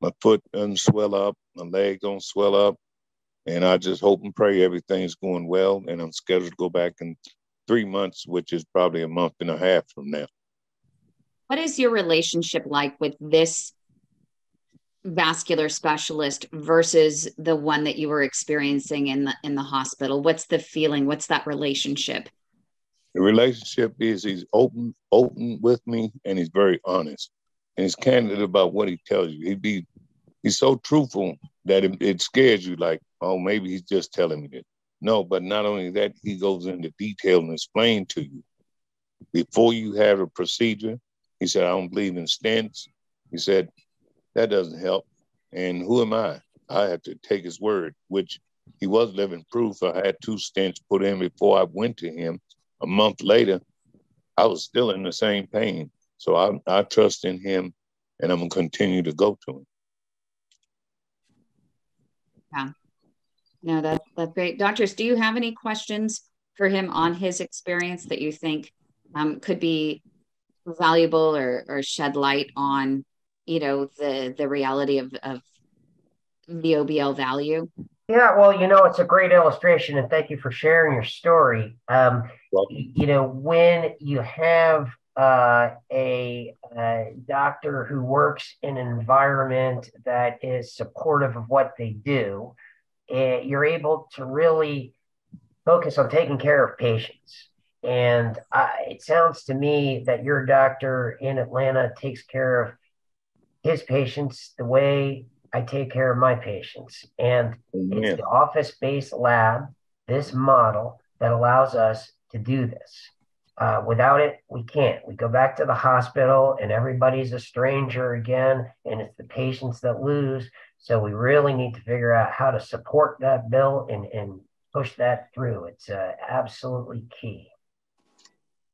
my foot doesn't swell up, my leg don't swell up, and I just hope and pray everything's going well. And I'm scheduled to go back in three months, which is probably a month and a half from now. What is your relationship like with this vascular specialist versus the one that you were experiencing in the in the hospital? What's the feeling? What's that relationship? The relationship is he's open, open with me, and he's very honest and he's candid about what he tells you. He'd be he's so truthful that it, it scares you. Like, oh, maybe he's just telling me this. No, but not only that, he goes into detail and explain to you before you have a procedure. He said, I don't believe in stents. He said, that doesn't help. And who am I? I have to take his word, which he was living proof. I had two stents put in before I went to him. A month later, I was still in the same pain. So I, I trust in him and I'm going to continue to go to him. Yeah. No, that, that's great. Doctors, do you have any questions for him on his experience that you think um, could be valuable or, or shed light on, you know, the, the reality of, of the OBL value? Yeah, well, you know, it's a great illustration, and thank you for sharing your story. Um, you know, when you have uh, a, a, doctor who works in an environment that is supportive of what they do, uh, you're able to really focus on taking care of patients. And uh, it sounds to me that your doctor in Atlanta takes care of his patients the way I take care of my patients. And Amen. it's the office based lab, this model that allows us to do this. Uh, without it, we can't. We go back to the hospital and everybody's a stranger again, and it's the patients that lose. So we really need to figure out how to support that bill and, and push that through. It's uh, absolutely key.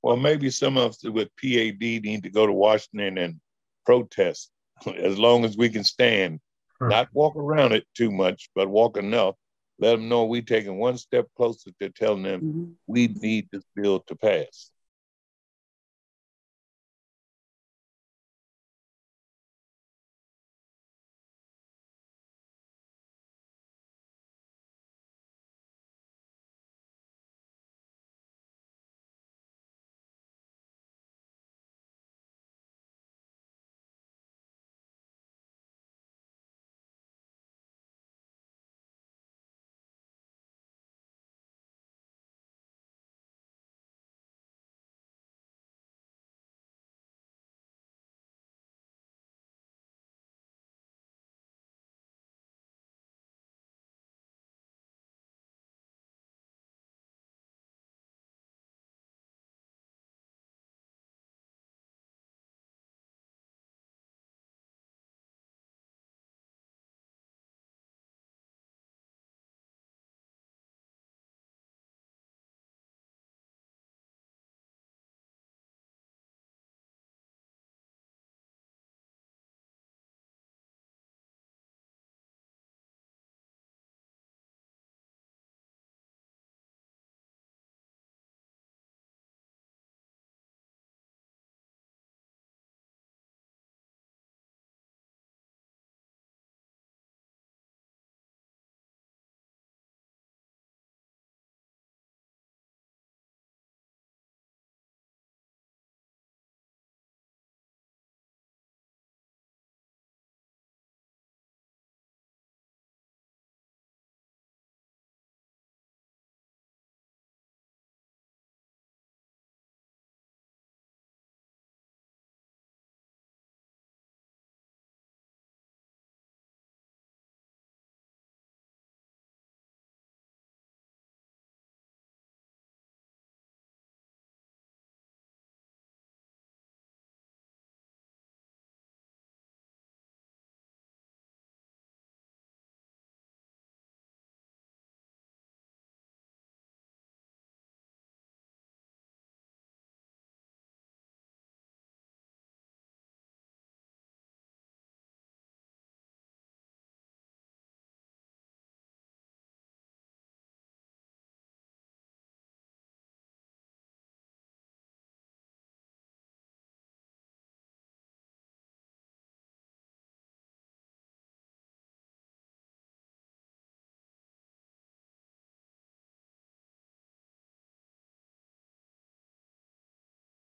Well, maybe some of us with PAD need to go to Washington and protest as long as we can stand. Hmm. Not walk around it too much, but walk enough. Let them know we taking one step closer to telling them mm-hmm. we need this bill to pass.